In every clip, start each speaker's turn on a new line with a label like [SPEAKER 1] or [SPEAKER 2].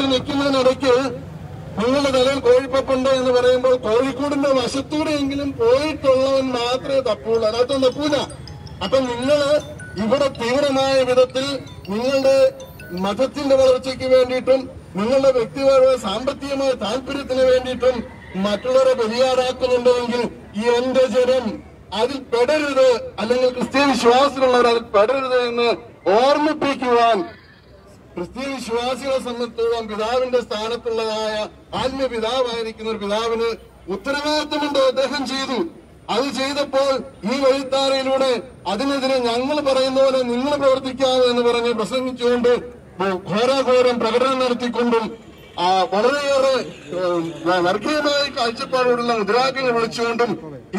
[SPEAKER 1] കയറി നിൽക്കുന്നതിനിടയ്ക്ക് നിങ്ങളുടെ തലയിൽ കോഴിപ്പപ്പുണ്ട് എന്ന് പറയുമ്പോൾ കോഴിക്കോടിന്റെ വശത്തൂടെയെങ്കിലും പോയിട്ടുള്ളവൻ മാത്രമേ തപ്പുള്ളൂ. അതിനകത്ത് തപ്പൂല. അപ്പൊ നിങ്ങൾ ഇവിടെ തീവ്രമായ വിധത്തിൽ നിങ്ങളുടെ മതത്തിന്റെ വളർച്ചയ്ക്ക് വേണ്ടിയിട്ടും നിങ്ങളുടെ വ്യക്തിപരമായ സാമ്പത്തികമായ താല്പര്യത്തിന് വേണ്ടിയിട്ടും മറ്റുള്ളവരെ ബലിയാടാക്കുന്നുണ്ടെങ്കിൽ ഈ എന്റെ ജനം അതിൽ പെടരുത്. അല്ലെങ്കിൽ ക്രിസ്ത്യൻ വിശ്വാസത്തിലുള്ളവർ അതിൽ പെടരുത് എന്ന് ഓർമ്മിപ്പിക്കുവാൻ ക്രിസ്ത്യൻ വിശ്വാസികളെ സംബന്ധിച്ചിടത്തോളം പിതാവിന്റെ സ്ഥാനത്തുള്ളതായ ആത്മീയ പിതാവായിരിക്കുന്ന ഒരു പിതാവിന് ഉത്തരവാദിത്തമുണ്ട്. അദ്ദേഹം ചെയ്തു. അത് ചെയ്തപ്പോൾ ഈ വഴിത്താറയിലൂടെ അതിനെതിരെ ഞങ്ങൾ പറയുന്ന പോലെ നിങ്ങൾ പ്രവർത്തിക്കാതെ എന്ന് പറഞ്ഞ് പ്രസംഗിച്ചുകൊണ്ട് ഘോരാഘോരം പ്രകടനം നടത്തിക്കൊണ്ടും വളരെയേറെ വർഗീയമായ കാഴ്ചപ്പാടുള്ള മുദ്രാവാക്യങ്ങൾ വിളിച്ചുകൊണ്ടും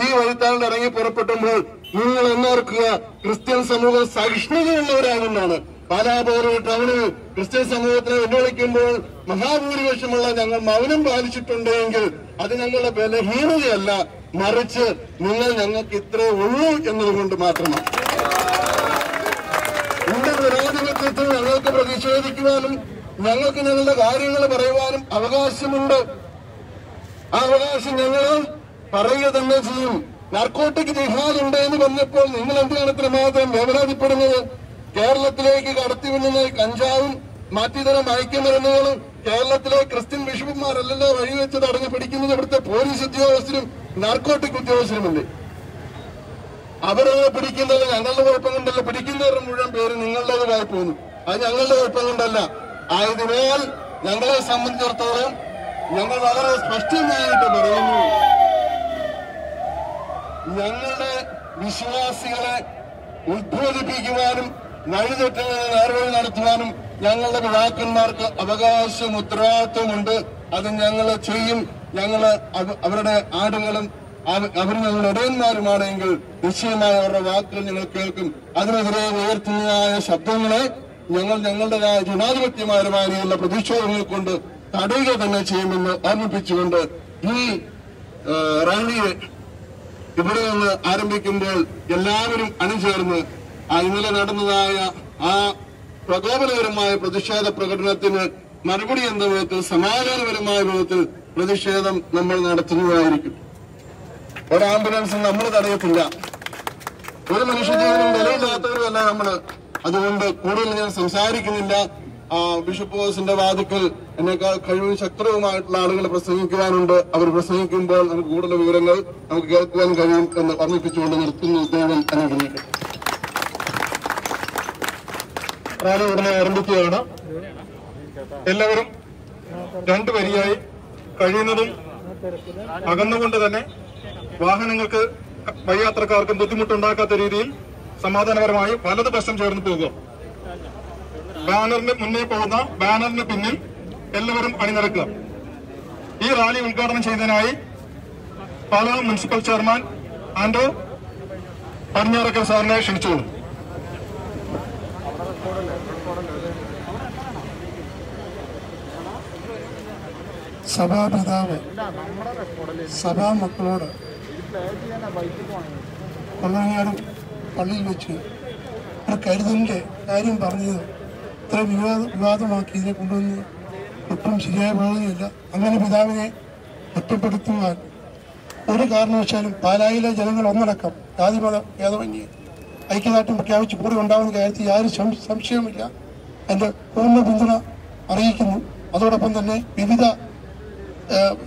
[SPEAKER 1] ഈ വഴിത്താളിൽ ഇറങ്ങി പുറപ്പെട്ടുമ്പോൾ നിങ്ങൾ എന്നോർക്കുക ക്രിസ്ത്യൻ സമൂഹം സഹിഷ്ണുതയുള്ളവരാണെന്നാണ്. പാലാപോറ് ടൗണ് ക്രിസ്ത്യൻ സമൂഹത്തിനെ വെല്ലുവിളിക്കുമ്പോൾ മഹാഭൂരിപക്ഷമുള്ള ഞങ്ങൾ മൗനം പാലിച്ചിട്ടുണ്ട് എങ്കിൽ അത് ഞങ്ങളുടെ ബലഹീനതയല്ല മറിച്ച് നിങ്ങൾ ഞങ്ങൾക്ക് ഇത്രേ ഉള്ളൂ എന്നതുകൊണ്ട് മാത്രമാണ്. ഇവിടെ ജനാധിപത്യത്തിൽ ഞങ്ങൾക്ക് പ്രതിഷേധിക്കുവാനും ഞങ്ങൾക്ക് ഞങ്ങളുടെ കാര്യങ്ങൾ പറയുവാനും അവകാശമുണ്ട്. ആ അവകാശം ഞങ്ങൾ പറയുക തന്നെ ചെയ്യും. നാർക്കോട്ടിക് ജിഹാദ് ഉണ്ട് എന്ന് പറഞ്ഞപ്പോൾ നിങ്ങൾ എന്തിനാണ് ഇത്രമാത്രം വേവലാതിപ്പെടുന്നത് കേരളത്തിലേക്ക് കടത്തിവിടുന്ന കഞ്ചാവും മാറ്റിത്തരം മയക്കുമരുന്നുകളും കേരളത്തിലെ ക്രിസ്ത്യൻ ബിഷപ്പുമാരല്ലല്ലോ വഴിവെച്ച് തടഞ്ഞു പിടിക്കുന്നത് ഇവിടുത്തെ പോലീസ് ഉദ്യോഗസ്ഥരും നാർക്കോട്ടിക് ഉദ്യോഗസ്ഥരുമുണ്ട്. അവരത് പിടിക്കുന്നത് ഞങ്ങളുടെ കുഴപ്പം കൊണ്ടല്ല. പിടിക്കുന്നവരുടെ മുഴുവൻ പേര് നിങ്ങളുടേതായി പോകുന്നു അത് ഞങ്ങളുടെ കുഴപ്പം കൊണ്ടല്ല. ആയതിനാൽ ഞങ്ങളെ സംബന്ധിച്ചിടത്തോളം ഞങ്ങൾ വളരെ സ്പഷ്ടമായിട്ട് പറയുന്നു ഞങ്ങളുടെ വിശ്വാസികളെ ഉദ്ബോധിപ്പിക്കുവാനും വഴിതെറ്റുന്നത് നേർവഴി നടത്തുവാനും ഞങ്ങളുടെ പിതാക്കന്മാർക്ക് അവകാശവും ഉത്തരവാദിത്വമുണ്ട്. അത് ഞങ്ങൾ ചെയ്യും. ഞങ്ങൾ അവരുടെ ആടുകളും അവ- അവർ ഞങ്ങളുടെ ഇടയന്മാരുമാണെങ്കിൽ നിശ്ചയമായ അവരുടെ വാക്കുകൾ ഞങ്ങൾ കേൾക്കും. അതിനെതിരെ ഉയർത്തുന്നതായ ശബ്ദങ്ങളെ ഞങ്ങൾ ഞങ്ങളുടേതായ ജനാധിപത്യമാരുമാരെയുള്ള പ്രതിഷേധങ്ങൾ കൊണ്ട് തടയുക തന്നെ ചെയ്യുമെന്ന് ഓർമ്മിപ്പിച്ചുകൊണ്ട് ഈ റാലിയെ ഇവിടെ നിന്ന് ആരംഭിക്കുമ്പോൾ എല്ലാവരും അണിചേർന്ന് ഇന്നലെ നടന്നതായ ആ പ്രകോപനപരമായ പ്രതിഷേധ പ്രകടനത്തിന് മറുപടി എന്ന വിധത്തിൽ സമാധാനപരമായ വിധത്തിൽ പ്രതിഷേധം നമ്മൾ നടത്തുന്നതായിരിക്കും. ഒരു ആംബുലൻസ് നമ്മൾ തടയത്തില്ല. ഒരു മനുഷ്യജീവനും വിലയില്ലാത്തവരുമല്ല നമ്മൾ അതുകൊണ്ട് കൂടുതൽ ഞാൻ സംസാരിക്കുന്നില്ല. ബിഷപ്പ് ഹോസിന്റെ വാദിക്കൽ എന്നെക്കാൾ കഴിവും ശക്തവുമായിട്ടുള്ള ആളുകൾ പ്രസംഗിക്കുവാനുണ്ട്. അവർ പ്രസംഗിക്കുമ്പോൾ നമുക്ക് കൂടുതൽ വിവരങ്ങൾ നമുക്ക് കേൾക്കുവാൻ കഴിയും എന്ന് ഓർമ്മിപ്പിച്ചുകൊണ്ട് നിർത്തുന്നു. ദൈവം അനുഗ്രഹിക്കും
[SPEAKER 2] റാലി ഉടനെ ആരംഭിക്കുകയാണ്. എല്ലാവരും രണ്ടു വരിയായി കഴിയുന്നതും അകന്നുകൊണ്ട് തന്നെ വാഹനങ്ങൾക്ക് വഴിയാത്രക്കാർക്കും ബുദ്ധിമുട്ടുണ്ടാക്കാത്ത രീതിയിൽ സമാധാനപരമായി വലത് വശം ചേർന്ന് പോകുക. ബാനറിന് മുന്നേ പോകുന്ന ബാനറിന് പിന്നിൽ എല്ലാവരും അണിനിരക്കുക. ഈ റാലി ഉദ്ഘാടനം ചെയ്യുന്നതിനായി പാലാ മുനിസിപ്പൽ ചെയർമാൻ ആൻഡോ പടിഞ്ഞാറക്കൽ സാറിനെ ക്ഷണിച്ചോളൂ
[SPEAKER 3] സഭാപിതാവ് സഭാ മക്കളോട് കൊള്ളങ്ങാടും പള്ളിയിൽ വെച്ച് ആ കരുതലിന്റെ കാര്യം പറഞ്ഞത് ഇത്ര വിവാദ വിവാദമാക്കി ഇതിനെ കൊണ്ടുവന്ന് ഒട്ടും ശരിയായ പോകുകയില്ല അങ്ങനെ പിതാവിനെ ഒറ്റപ്പെടുത്തുവാൻ ഒരു കാരണവശാലും പാലായിലെ ജനങ്ങൾ ഒന്നടക്കം ജാതിമത ഭേദമന്യേ ഐക്യദാർഢ്യം പ്രഖ്യാപിച്ച് കൂടെ ഉണ്ടാകുന്ന കാര്യത്തിൽ യാതൊരു സംശയവുമില്ല. എന്റെ പൂർണ പിന്തുണ അറിയിക്കുന്നു. അതോടൊപ്പം തന്നെ വിവിധ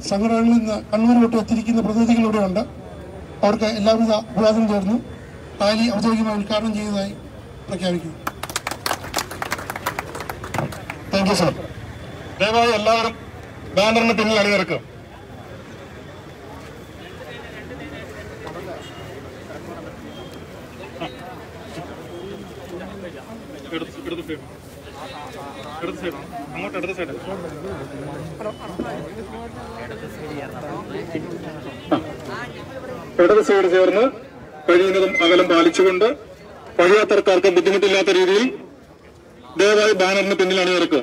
[SPEAKER 3] സംഘടനകളിൽ നിന്ന് കണ്ണൂർ തൊട്ട് എത്തിയിരിക്കുന്ന പ്രതിനിധികളിവിടെയുണ്ട് അവർക്ക് എല്ലാവിധ അഭിവാദം ചേർന്നു. റാലി ഔദ്യോഗികമായി ഉദ്ഘാടനം ചെയ്തതായി പ്രഖ്യാപിക്കുന്നു.
[SPEAKER 2] താങ്ക് യു സാർ ദയവായി എല്ലാവരും ബാനറിന് പിന്നിൽ അങ്ങോട്ട് ഇടത് സൈഡ് സൈഡ് ചേർന്ന് കഴിയുന്നതും അകലം പാലിച്ചുകൊണ്ട് വഴിയാത്രക്കാർക്ക് ബുദ്ധിമുട്ടില്ലാത്ത രീതിയിൽ ദയവായി ബാനറിന് പിന്നിലാണ് അണിനിരക്കുക.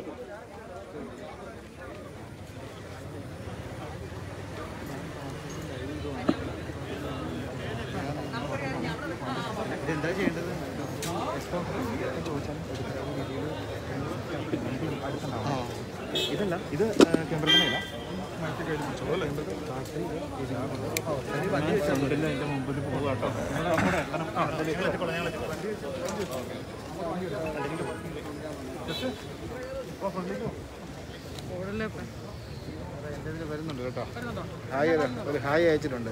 [SPEAKER 4] ഇത് കേന്ദ്രത്തിനല്ല അതിന്റെ മുമ്പിൽ പോകാട്ടോ വരുന്നുണ്ട് കേട്ടോ. ഹായ് ഒരു ഹായ് അയച്ചിട്ടുണ്ട്.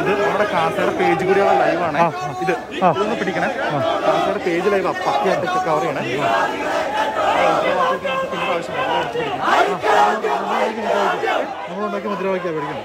[SPEAKER 4] ഇത് നമ്മുടെ കാസയുടെ പേജ് കൂടിയുള്ള ലൈവാണ് ഇത് ഇതൊന്ന് പിടിക്കണേ പാസ്വേഡ് പേജ് ലൈവ് പക്കയായിട്ട് കവർ ചെയ്യണേ നമ്മളുണ്ടാക്കിയ മുദ്രാവാക്യ പഠിക്കണം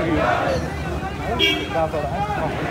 [SPEAKER 4] ടു കെ വ്യൂ
[SPEAKER 5] ഐക്യദാർഢ്യം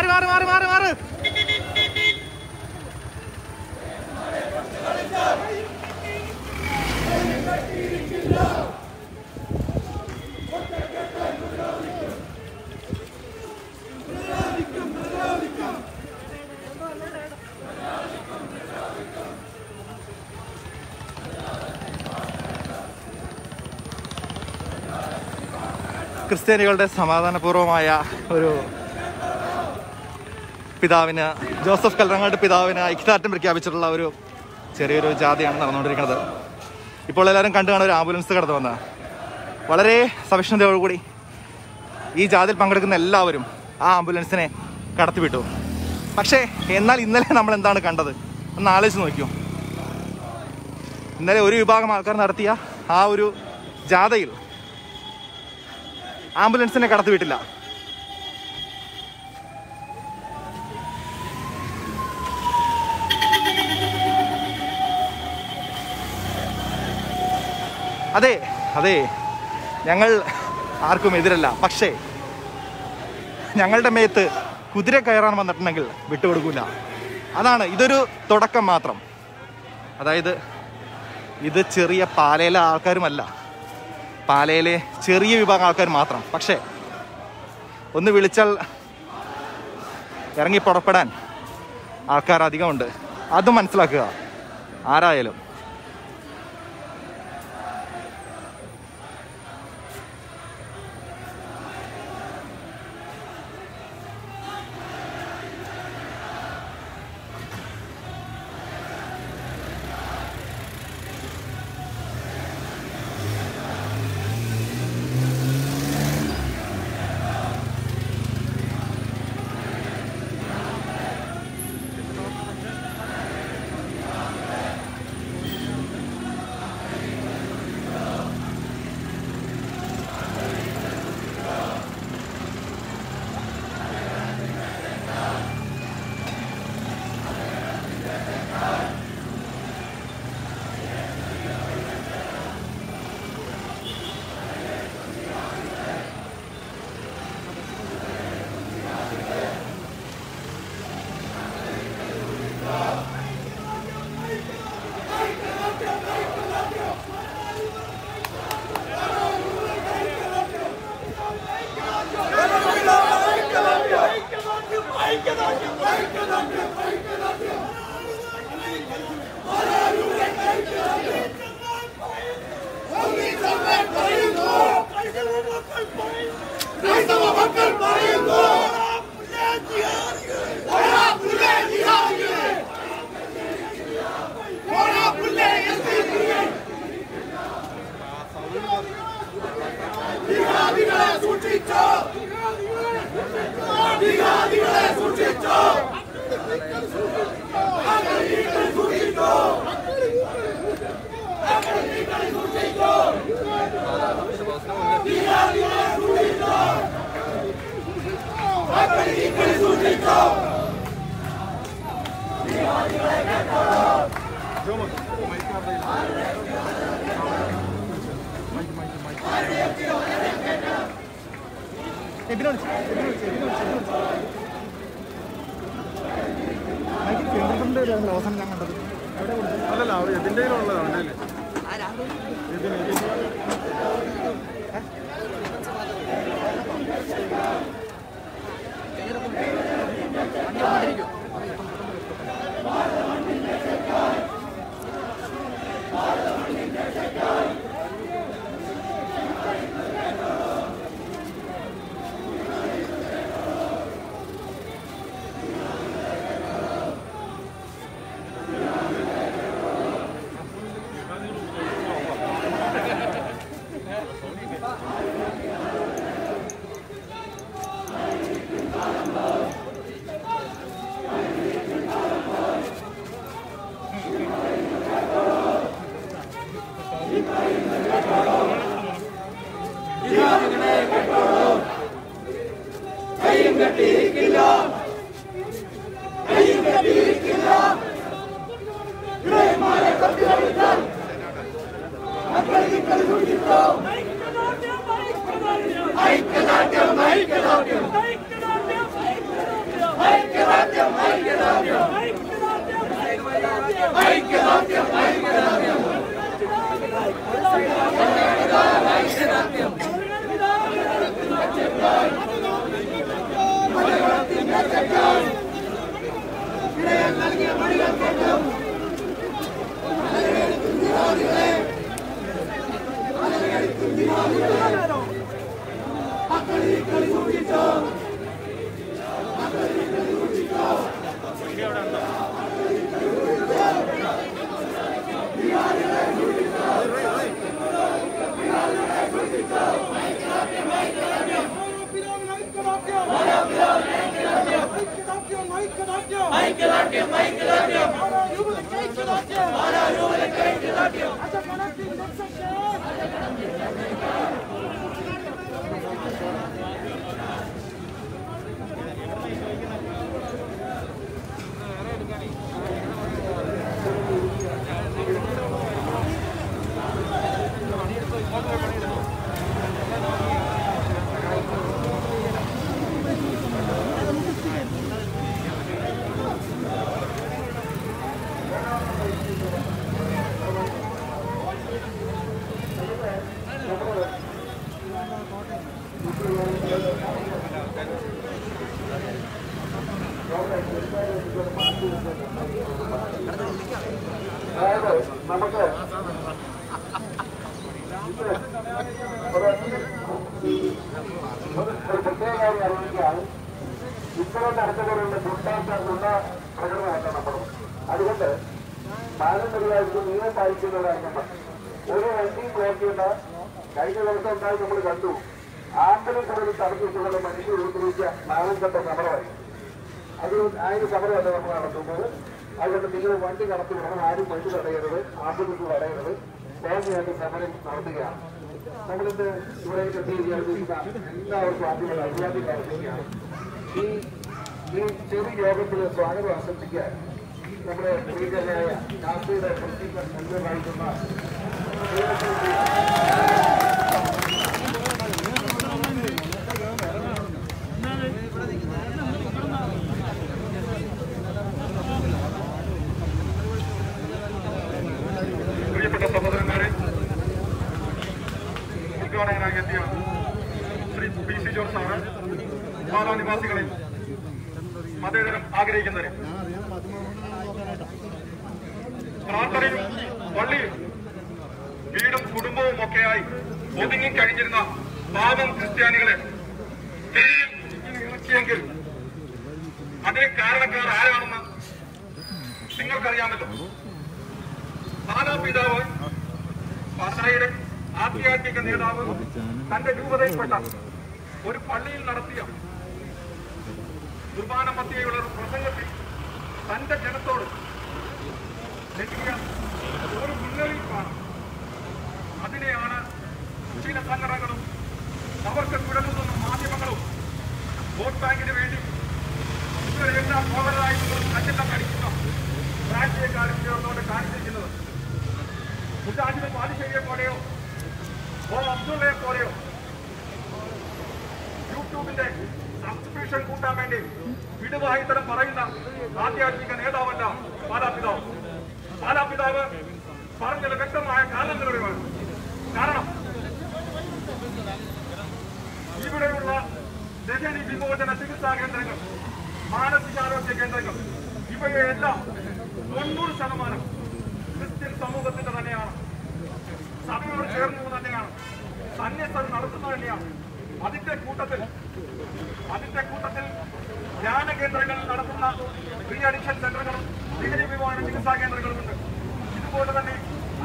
[SPEAKER 4] മാറി മാറി മാറി മാറി മാറി. ക്രിസ്ത്യാനികളുടെ സമാധാനപൂർവമായ ഒരു പിതാവിന് ജോസഫ് കല്ലറങ്ങാട്ട് പിതാവിന് ഐക്യദാർഢ്യം പ്രഖ്യാപിച്ചിട്ടുള്ള ഒരു ചെറിയൊരു ജാഥയാണ് നടന്നുകൊണ്ടിരിക്കുന്നത്. ഇപ്പോൾ എല്ലാവരും കണ്ടു കാണാൻ ഒരു ആംബുലൻസ് കടന്നു വന്ന. വളരെ സവിഷ്ണുതയോടുകൂടി ഈ ജാഥയിൽ പങ്കെടുക്കുന്ന എല്ലാവരും ആ ആംബുലൻസിനെ കടത്തിവിട്ടു. പക്ഷേ എന്നാൽ ഇന്നലെ നമ്മൾ എന്താണ് കണ്ടത്? ഒന്ന് ആലോചിച്ച് നോക്കിയോ? ഇന്നലെ ഒരു വിഭാഗം ആൾക്കാർ നടത്തിയ ആ ഒരു ജാഥയിൽ ആംബുലൻസിനെ കടത്തിവിട്ടില്ല. അതെ അതെ. ഞങ്ങൾ ആർക്കും എതിരല്ല. പക്ഷേ ഞങ്ങളുടെ മേത്ത് കുതിര കയറാൻ വന്നിട്ടുണ്ടെങ്കിൽ വിട്ടുകൊടുക്കില്ല അതാണ് ഇതൊരു തുടക്കം മാത്രം. അതായത് ഇത് ചെറിയ പാലയിലെ ആൾക്കാരുമല്ല. പാലയിലെ ചെറിയ വിഭാഗം ആൾക്കാർ മാത്രം. പക്ഷേ ഒന്ന് വിളിച്ചാൽ ഇറങ്ങി പുറപ്പെടാൻ ആൾക്കാർ അധികമുണ്ട് അത് മനസ്സിലാക്കുക. ആരായാലും.
[SPEAKER 1] നമ്മളിന്ന് ഇവിടെ എത്തിയിരിക്കുന്ന എല്ലാവർക്കും ആദ്യമായി അഭിവാദ്യം നടത്തുകയാണ് ഈ ഈ ചെറു യോഗത്തിന് സ്വാഗതം ആശംസിക്കാൻ നമ്മുടെ പ്രിയനായ കാർത്തിയുടെ പ്രത്യേക നൽകുന്ന
[SPEAKER 2] പ്രിയപ്പെട്ട സഹോദരന്മാരെ ഉദ്ഘാടകനായി എത്തിയ ശ്രീ പി സി ജോർജ് സാറ് പാലാ നിവാസികളെ മതേതരം ആഗ്രഹിക്കുന്നവരെ പ്രാർത്ഥനയും പള്ളിയും വീടും കുടുംബവും ഒക്കെയായി ഒതുങ്ങിക്കഴിഞ്ഞിരുന്ന പാവം ക്രിസ്ത്യാനികളെ തെരുവിൽ ഇങ്ങനെ ഇറക്കിയെങ്കിൽ അതിന് കാരണക്കാർ ആരാണെന്ന് നിങ്ങൾക്കറിയാമല്ലോ മാതാപിതാവ് പാസായുടെ ആധ്യാത്മിക നേതാവ് തന്റെ രൂപതയിൽപ്പെട്ട ഒരു പള്ളിയിൽ നടത്തിയ കുർബാന മധ്യയുള്ള ഒരു പ്രസംഗത്തിൽ തന്റെ ജനത്തോട് ഒരു മുന്നറിയിപ്പാണ് അതിനെയാണ് ചില സംഘടനകളും അവർക്ക് കുഴങ്ങുന്ന മാധ്യമങ്ങളും വോട്ട് ബാങ്കിന് വേണ്ടി ഇവരെല്ലാം പോകലായി കണ്ടെല്ലാം കടിക്കുന്ന രാഷ്ട്രീയക്കാരും ചേർന്നുകൊണ്ട് കാണിച്ചിരിക്കുന്നത്. മുജാഹിദ് പാലിശ്ശേരിയെ പോലെയോ ഓ അബ്ദുള്ളയെ പോലെയോ യൂട്യൂബിന്റെ സബ്സ്ക്രിപ്ഷൻ കൂട്ടാൻ വേണ്ടി വിടുവായുത്തരം പറയുന്ന ആധ്യാത്മിക നേതാവല്ല മാതാപിതാവ്. മാതാപിതാവ് പറഞ്ഞത് വ്യക്തമായ കാലം നിലവിലാണ് കാരണം ഇവിടെയുള്ള ലഹരി വിമോചന ചികിത്സാ കേന്ദ്രങ്ങൾ മാനസികാരോഗ്യ കേന്ദ്രങ്ങൾ ഇവയെല്ലാം തൊണ്ണൂറ് ശതമാനം ക്രിസ്ത്യൻ സമൂഹത്തിന്റെ തന്നെയാണ്. സഭയോട് ചേർന്നത് തന്നെയാണ്. സന്യസ്തർ നടത്തുന്നത് തന്നെയാണ്. അതിന്റെ കൂട്ടത്തിൽ അതിന്റെ കൂട്ടത്തിൽ ധ്യാന കേന്ദ്രങ്ങളിൽ നടത്തുന്ന റീ അഡിക്ഷൻ സെന്ററുകളും ലഹരി വിമാന ചികിത്സാ കേന്ദ്രങ്ങളുമുണ്ട് ഇതുപോലെ തന്നെ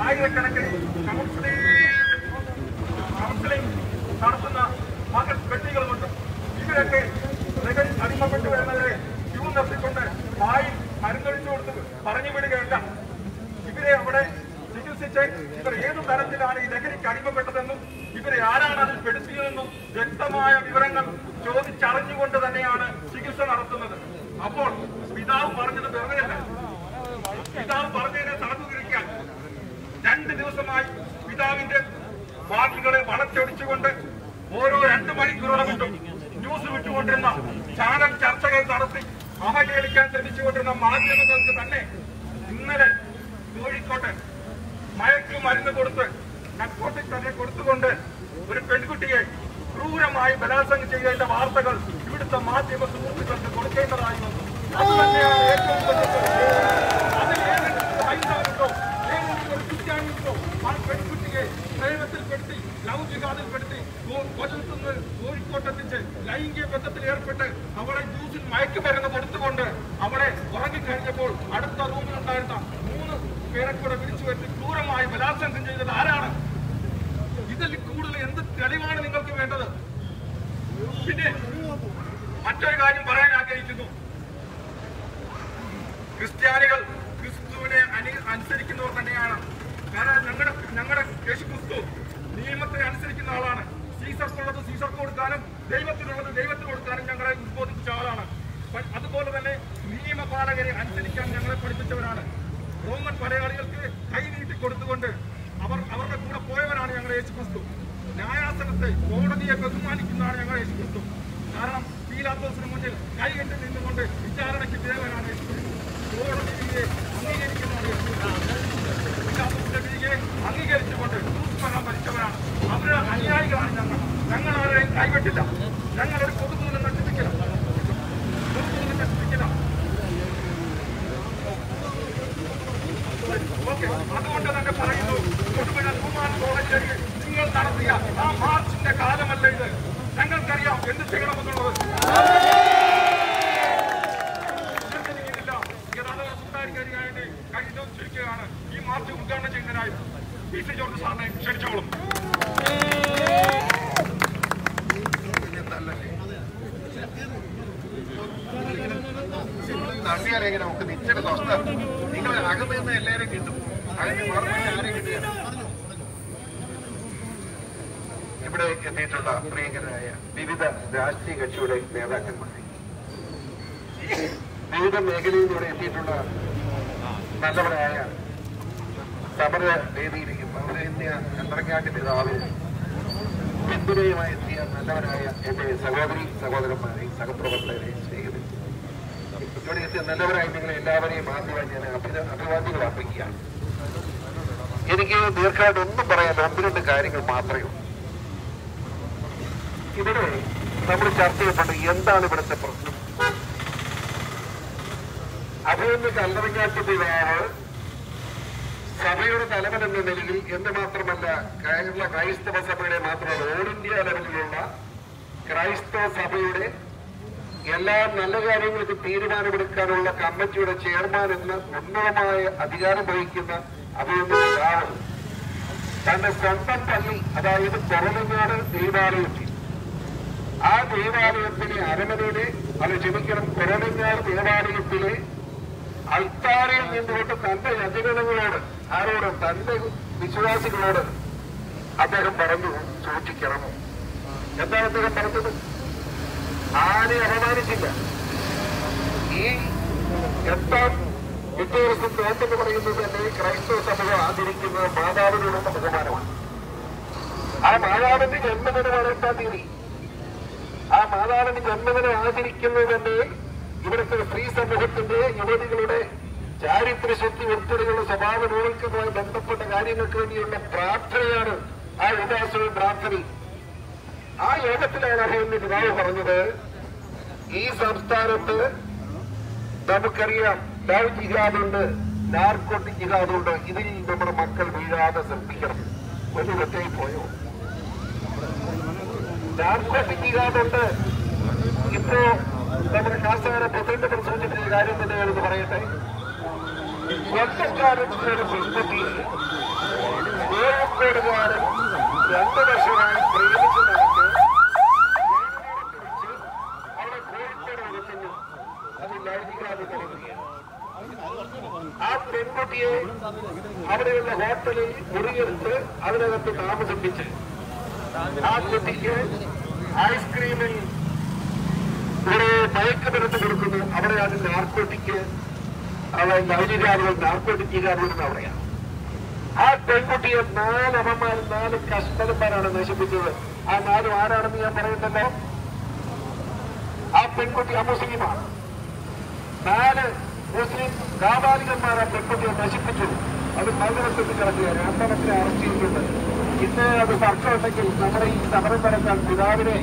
[SPEAKER 2] ആയിരക്കണക്കിന് കൗൺസിലിംഗ് നടത്തുന്ന മകൾ വ്യക്തികളുമുണ്ട് ഇവരൊക്കെ അടിമപ്പെട്ടു വരുന്നവരെ ക്യൂ നിർത്തിക്കൊണ്ട് വായി മരുന്നൊഴിച്ചു കൊടുത്ത് പറഞ്ഞു വിടുകയല്ല ഇവരെ അവിടെ ചികിത്സിച്ച് ഇവർ ഏതു തരത്തിലാണ് ഈ ലഹരിക്ക് അടിമപ്പെട്ടതെന്നും ഇവരെ ആരാണ് അതിൽ പെടുത്തിയതെന്നും വ്യക്തമായ വിവരങ്ങൾ ചോദിച്ചറിഞ്ഞുകൊണ്ട് തന്നെയാണ് ചികിത്സ നടത്തുന്നത്. അപ്പോൾ പിതാവ് പറഞ്ഞത് വെറുതെയല്ല പിതാവ് പറഞ്ഞതിനെ സാധൂകരിക്കാൻ രണ്ട് ദിവസമായി പിതാവിന്റെ വാക്കുകളെ വളച്ചൊടിച്ചുകൊണ്ട് ഓരോ രണ്ട് മണിക്കൂറോളം ന്യൂസ് വിട്ടുകൊണ്ടിരുന്ന ചാനൽ ചർച്ചകൾ നടത്തി അവഹേളിക്കാൻ ശ്രമിച്ചുകൊണ്ടിരുന്ന മാധ്യമങ്ങൾക്ക് തന്നെ ഇന്നലെ കോഴിക്കോട്ട് മയക്കു മരുന്ന് കൊടുത്ത് നക്കോട്ടിക് തന്നെ കൊടുത്തുകൊണ്ട് ഒരു പെൺകുട്ടിയെ ക്രൂരമായി ബലാത്സംഗം ചെയ്യേണ്ട വാർത്തകൾ ഇവിടുത്തെ മാധ്യമ സുഹൃത്തുക്കൾക്ക് കൊടുക്കേണ്ടതായി വന്നു. ഏർപ്പെട്ട് അവളെ ജ്യൂസിൽ മയക്കുമരുന്ന് കൊടുത്തുകൊണ്ട് അവളെ ഉറങ്ങിക്കഴിഞ്ഞപ്പോൾ അടുത്ത റൂമിലുണ്ടായിരുന്ന മൂന്ന് പേരെ കൂടെ വിളിച്ചു വരുത്തി ക്രൂരമായി ബലാത്സംഗം ചെയ്തത് ആരാണ്? ഇതിൽ കൂടുതൽ എന്ത് തെളിവാണ് നിങ്ങൾക്ക് വേണ്ടത്? പിന്നെ മറ്റൊരു കാര്യം പറയാൻ ആഗ്രഹിക്കുന്നു. ക്രിസ്ത്യാനികൾ ക്രിസ്തുവിനെ അനു അനുസരിക്കുന്നവർ തന്നെയാണ്. കാരണം ഞങ്ങളുടെ ഞങ്ങളുടെ യേശു ക്രിസ്തു നിയമത്തെ അനുസരിക്കുന്ന ആളാണ്. സീസർക്കുള്ളത് സീസർക്ക് കൊടുക്കാനും ദൈവത്തിനുള്ളത് ദൈവത്തിന് കൊടുക്കാനും ഞങ്ങളെ ഉദ്ബോധിപ്പിച്ച ആളാണ്. അതുപോലെ തന്നെ നിയമപാലകരെ അനുസരിക്കാൻ ഞങ്ങളെ പഠിപ്പിച്ചവരാണ്. റോമൻ പടയാളികൾക്ക് കൈ നീട്ടി കൊടുത്തുകൊണ്ട് അവർ അവരുടെ കൂടെ പോയവരാണ് ഞങ്ങൾ യേശു ക്രിസ്തു ന്യായാസനത്തെ കോടതിയെ ബഹുമാനിക്കുന്നതാണ് ഞങ്ങൾ യേശു ക്രിസ്തു കാരണം പീലാത്തോസിന് മുന്നിൽ കൈകെട്ടി നിന്നുകൊണ്ട് വിചാരണയ്ക്ക് വിധേയനാണ് യേശു ക്രിസ്തു കോടതിയെ അംഗീകരിക്കുന്നതാണ് യേശു പീലാത്തോസിന്റെ അംഗീകരിച്ചുകൊണ്ട് ക്രൂശിപ്പാൻ മരിച്ചവരാണ്. അവർ അനുയായികളാണ് ഞങ്ങൾ. ഞങ്ങൾ ആരെയും കൈവിട്ടില്ല. ഞങ്ങളൊരു ഒരു പൊതുമുതൽ നശിപ്പിക്കില്ല പൊതുമുതൽ നശിപ്പിക്കില്ല ഓക്കെ അതുകൊണ്ട് തന്നെ പറയുന്നു തൊടുപുഴ ഹ്യൂമാൻ കോളേജിലേക്ക് നിങ്ങൾ നടത്തിയ ആ മാർച്ചിന്റെ ഈ മാർച്ച് ഉദ്ഘാടനം ചെയ്യുന്നതിനായി. പി സി ജോർജ് സാറിനെ ക്ഷണിച്ചോളും
[SPEAKER 6] തള്ളിയാലെങ്ങനെ നമുക്ക് നിശ്ചിത അവസ്ഥ നിങ്ങൾ അകത്ത് നിന്ന് എല്ലാവരും കിട്ടും അതിന് മറുപടി ആരെയും കിട്ടുകയാണ് ഇവിടെ എത്തിയിട്ടുള്ള പ്രിയങ്കരായ വിവിധ രാഷ്ട്രീയ കക്ഷിയുടെ നേതാക്കന്മാർ വിവിധ മേഖലയിലൂടെ എത്തിയിട്ടുള്ള നല്ലവരായ സമര വേദിയിലേക്കും അവരെ എത്തിയ അന്തർഗാട്ടി പിതാവിന് പിന്തുണയുമായി എത്തിയ നല്ലവരായ എന്റെ സഹോദരി സഹോദരന്മാരെ സഹപ്രവർത്തകരെ സ്നേഹിതരെ ഇവിടെ എത്തിയ നല്ലവരായി നിങ്ങൾ എല്ലാവരെയും ആദ്യമായി ഞാൻ അഭിന- അഭിവാദ്യങ്ങൾ അർപ്പിക്കുകയാണ്. എനിക്ക് ദീർഘമായിട്ട് ഒന്നും പറയാൻ ഒന്ന് രണ്ട് കാര്യങ്ങൾ മാത്രമേ ഉള്ളൂ. ഇവിടെ നമ്മൾ ചർച്ച ചെയ്യപ്പെട്ടത് എന്താണ് ഇവിടുത്തെ പ്രശ്നം. അഭിനന്ദ കല്ലറങ്ങാട്ട് പിതാവ് സഭയുടെ തലവൻ എന്ന നിലയിൽ എന്ന് മാത്രമല്ല കേരള ക്രൈസ്തവ സഭയുടെ മാത്രമല്ല ഓൾ ഇന്ത്യ ലെവലിലുള്ള ക്രൈസ്തവ സഭയുടെ എല്ലാ നല്ല കാര്യങ്ങൾക്കും തീരുമാനമെടുക്കാനുള്ള കമ്മിറ്റിയുടെ ചെയർമാൻ എന്ന ഉന്നതമായ അധികാരം വഹിക്കുന്ന അഭിനന്ദ പിതാവ് തന്റെ സ്വന്തം പള്ളി അതായത് കൊറലങ്ങാട് ദേവാലയത്തിൽ ആ ദേവാലയത്തിലെ അരമനയിലെ അത് ക്ഷമിക്കണം കൊറലങ്ങാട് ദേവാലയത്തിലെ അൽത്താരയിൽ നിന്നുകൊണ്ട് തന്റെ യജനങ്ങളോട് ആരോട് തന്റെ വിശ്വാസികളോട് അദ്ദേഹം പറഞ്ഞു സൂക്ഷിക്കണം എന്താണ് അദ്ദേഹം പറഞ്ഞത്? ആരെ അപമാനിച്ചില്ല? ഈ എട്ടാം പിറ്റേ ദിവസം നോട്ടെന്ന് പറയുന്നത് തന്നെ ക്രൈസ്തവ സമൂഹം ആചരിക്കുന്നത് മാതാവിനോടുള്ള ബഹുമാനമാണ്. ആ മാതാവിന്റെ ജന്മദിനമാണ് എട്ടാം തീയതി. ആ മാതാവിന്റെ ജന്മദിനം ആചരിക്കുന്നത് തന്നെ ഇവിടുത്തെ സ്ത്രീ സമൂഹത്തിന്റെ യുവതികളുടെ ചാരിത്ര ശക്തി ഉൾപ്പെടെയുള്ള സ്വഭാവ രൂപങ്ങളുമായി ബന്ധപ്പെട്ട കാര്യങ്ങൾക്ക് വേണ്ടിയുള്ള പ്രാർത്ഥനയാണ് ആ ഉപാസനയും പ്രാർത്ഥന. ആ യോഗത്തിലാണ് അദ്ദേഹം പിതാവ് പറഞ്ഞത്. ഈ സംസ്ഥാനത്ത് നമുക്കറിയാം ലവ് ജിഹാദുണ്ട് നാർക്കോട്ടിക് ജിഹാദുണ്ട് ഇതിൽ നമ്മുടെ മക്കൾ വീഴാതെ ശ്രദ്ധിക്കണം. വലിയ തെറ്റായി പോയോ? നാർക്കോട്ടിക് ഇപ്പോ നമ്മുടെ കാസർഗോഡ് പ്രസിഡന്റ് പ്രസംഗിച്ചിട്ടുള്ള കാര്യം തന്നെയാണെന്ന് പറയട്ടെ. സ്വന്തക്കാരത്തിന്റെ പെൺകുട്ടി കോഴിക്കോടുകാരൻ രണ്ടു വർഷമായി പ്രേമിച്ചു നടന്ന് ആ പെൺകുട്ടിയെ അവിടെയുള്ള ഹോട്ടലിൽ മുറിയെടുത്ത് അതിനകത്ത് താമസിപ്പിച്ച് ആ കുട്ടിക്ക് ഐസ്ക്രീമിൽ ഒരു മയക്കുമരുന്ന് കൊടുക്കുന്നു. അവിടെ അത് നാർക്കോട്ടിക്ക് അവിടെ നാർക്കോട്ടിക് നാർക്കോട്ടിക്കുകാരുകൾ അവിടെയാണ്. ആ പെൺകുട്ടിയെ നാല് അമ്മമാർ നാല് കഷ്ടന്മാരാണ് നശിപ്പിച്ചത്. ആ നാലും ആരാണെന്ന് ഞാൻ പറയുന്നല്ലോ ആ പെൺകുട്ടി അമുസ്ലിമാണ് നാല് മുസ്ലിം കാപാലികന്മാർ ആ പെൺകുട്ടിയെ നശിപ്പിച്ചു. അത് മൗനത്തിൽ കിടക്കുകയാണ്. അത്തരത്തിൽ അറസ്റ്റ് ചെയ്തിട്ടുണ്ട് ഇന്ന് അത് തർക്കമുണ്ടെങ്കിൽ നമ്മുടെ ഈ സമരം നടക്കാൻ പിതാവിനെ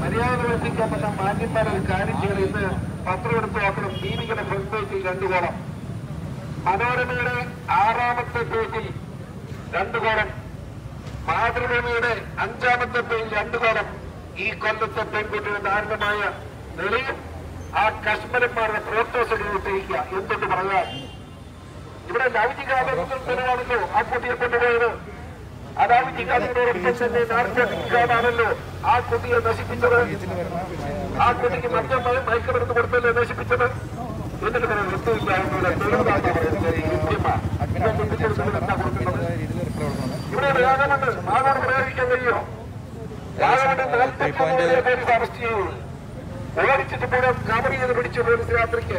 [SPEAKER 6] മര്യാദ എത്തിക്കാൻ പറ്റുന്ന മാന്യന്മാരെ കാര്യം ചെയ്യണം. ഇന്ന് പത്രം എടുത്ത് നോക്കണം ദീപികയുടെ ഫ്രണ്ട് പേജിൽ രണ്ടു കോളം. മനോരമയുടെ ആറാമത്തെ പേജിൽ രണ്ടു കോളം. മാതൃഭൂമിയുടെ അഞ്ചാമത്തെ പേജിൽ രണ്ടു കോളം. ഈ കൊല്ലത്തെ പെൺകുട്ടിയുടെ ദാരുണമായ നിലയും ആ കശ്മീരന്മാരുടെ ഫോട്ടോസുകൾ ഇട്ടിരിക്കുക എന്തെന്ന് പറയാൻ. ഇവിടെ ലൗകികാണല്ലോ ആ കുട്ടിയെ കൊണ്ടുപോയത്. ലൗകികാതിനോടൊപ്പം തന്നെ നാർക്കോട്ടിക്കാണല്ലോ ആ കുട്ടിയെ നശിപ്പിച്ചത്. ആ കുട്ടിക്ക് മറ്റേ മയക്കമെടുത്ത് കൊടുത്തല്ലേ നശിപ്പിച്ചത്? എന്നിട്ട് പറയാൻ വൃത്തിയില്ല എന്നുള്ള തെളിവാണ് പറയുന്നത് എന്താ കൊടുക്കുന്നത് വാഗമണ് വാഗമൺ പ്രയോഗിക്കാൻ കഴിയോ വാഗമണ് നാൽപ്പത്തി പോലീസ് അറസ്റ്റ് ചെയ്തത് ഓടിച്ചിട്ട് പൂരം കവർ ചെയ്ത് പിടിച്ചു പോലീസ് രാത്രിക്ക്.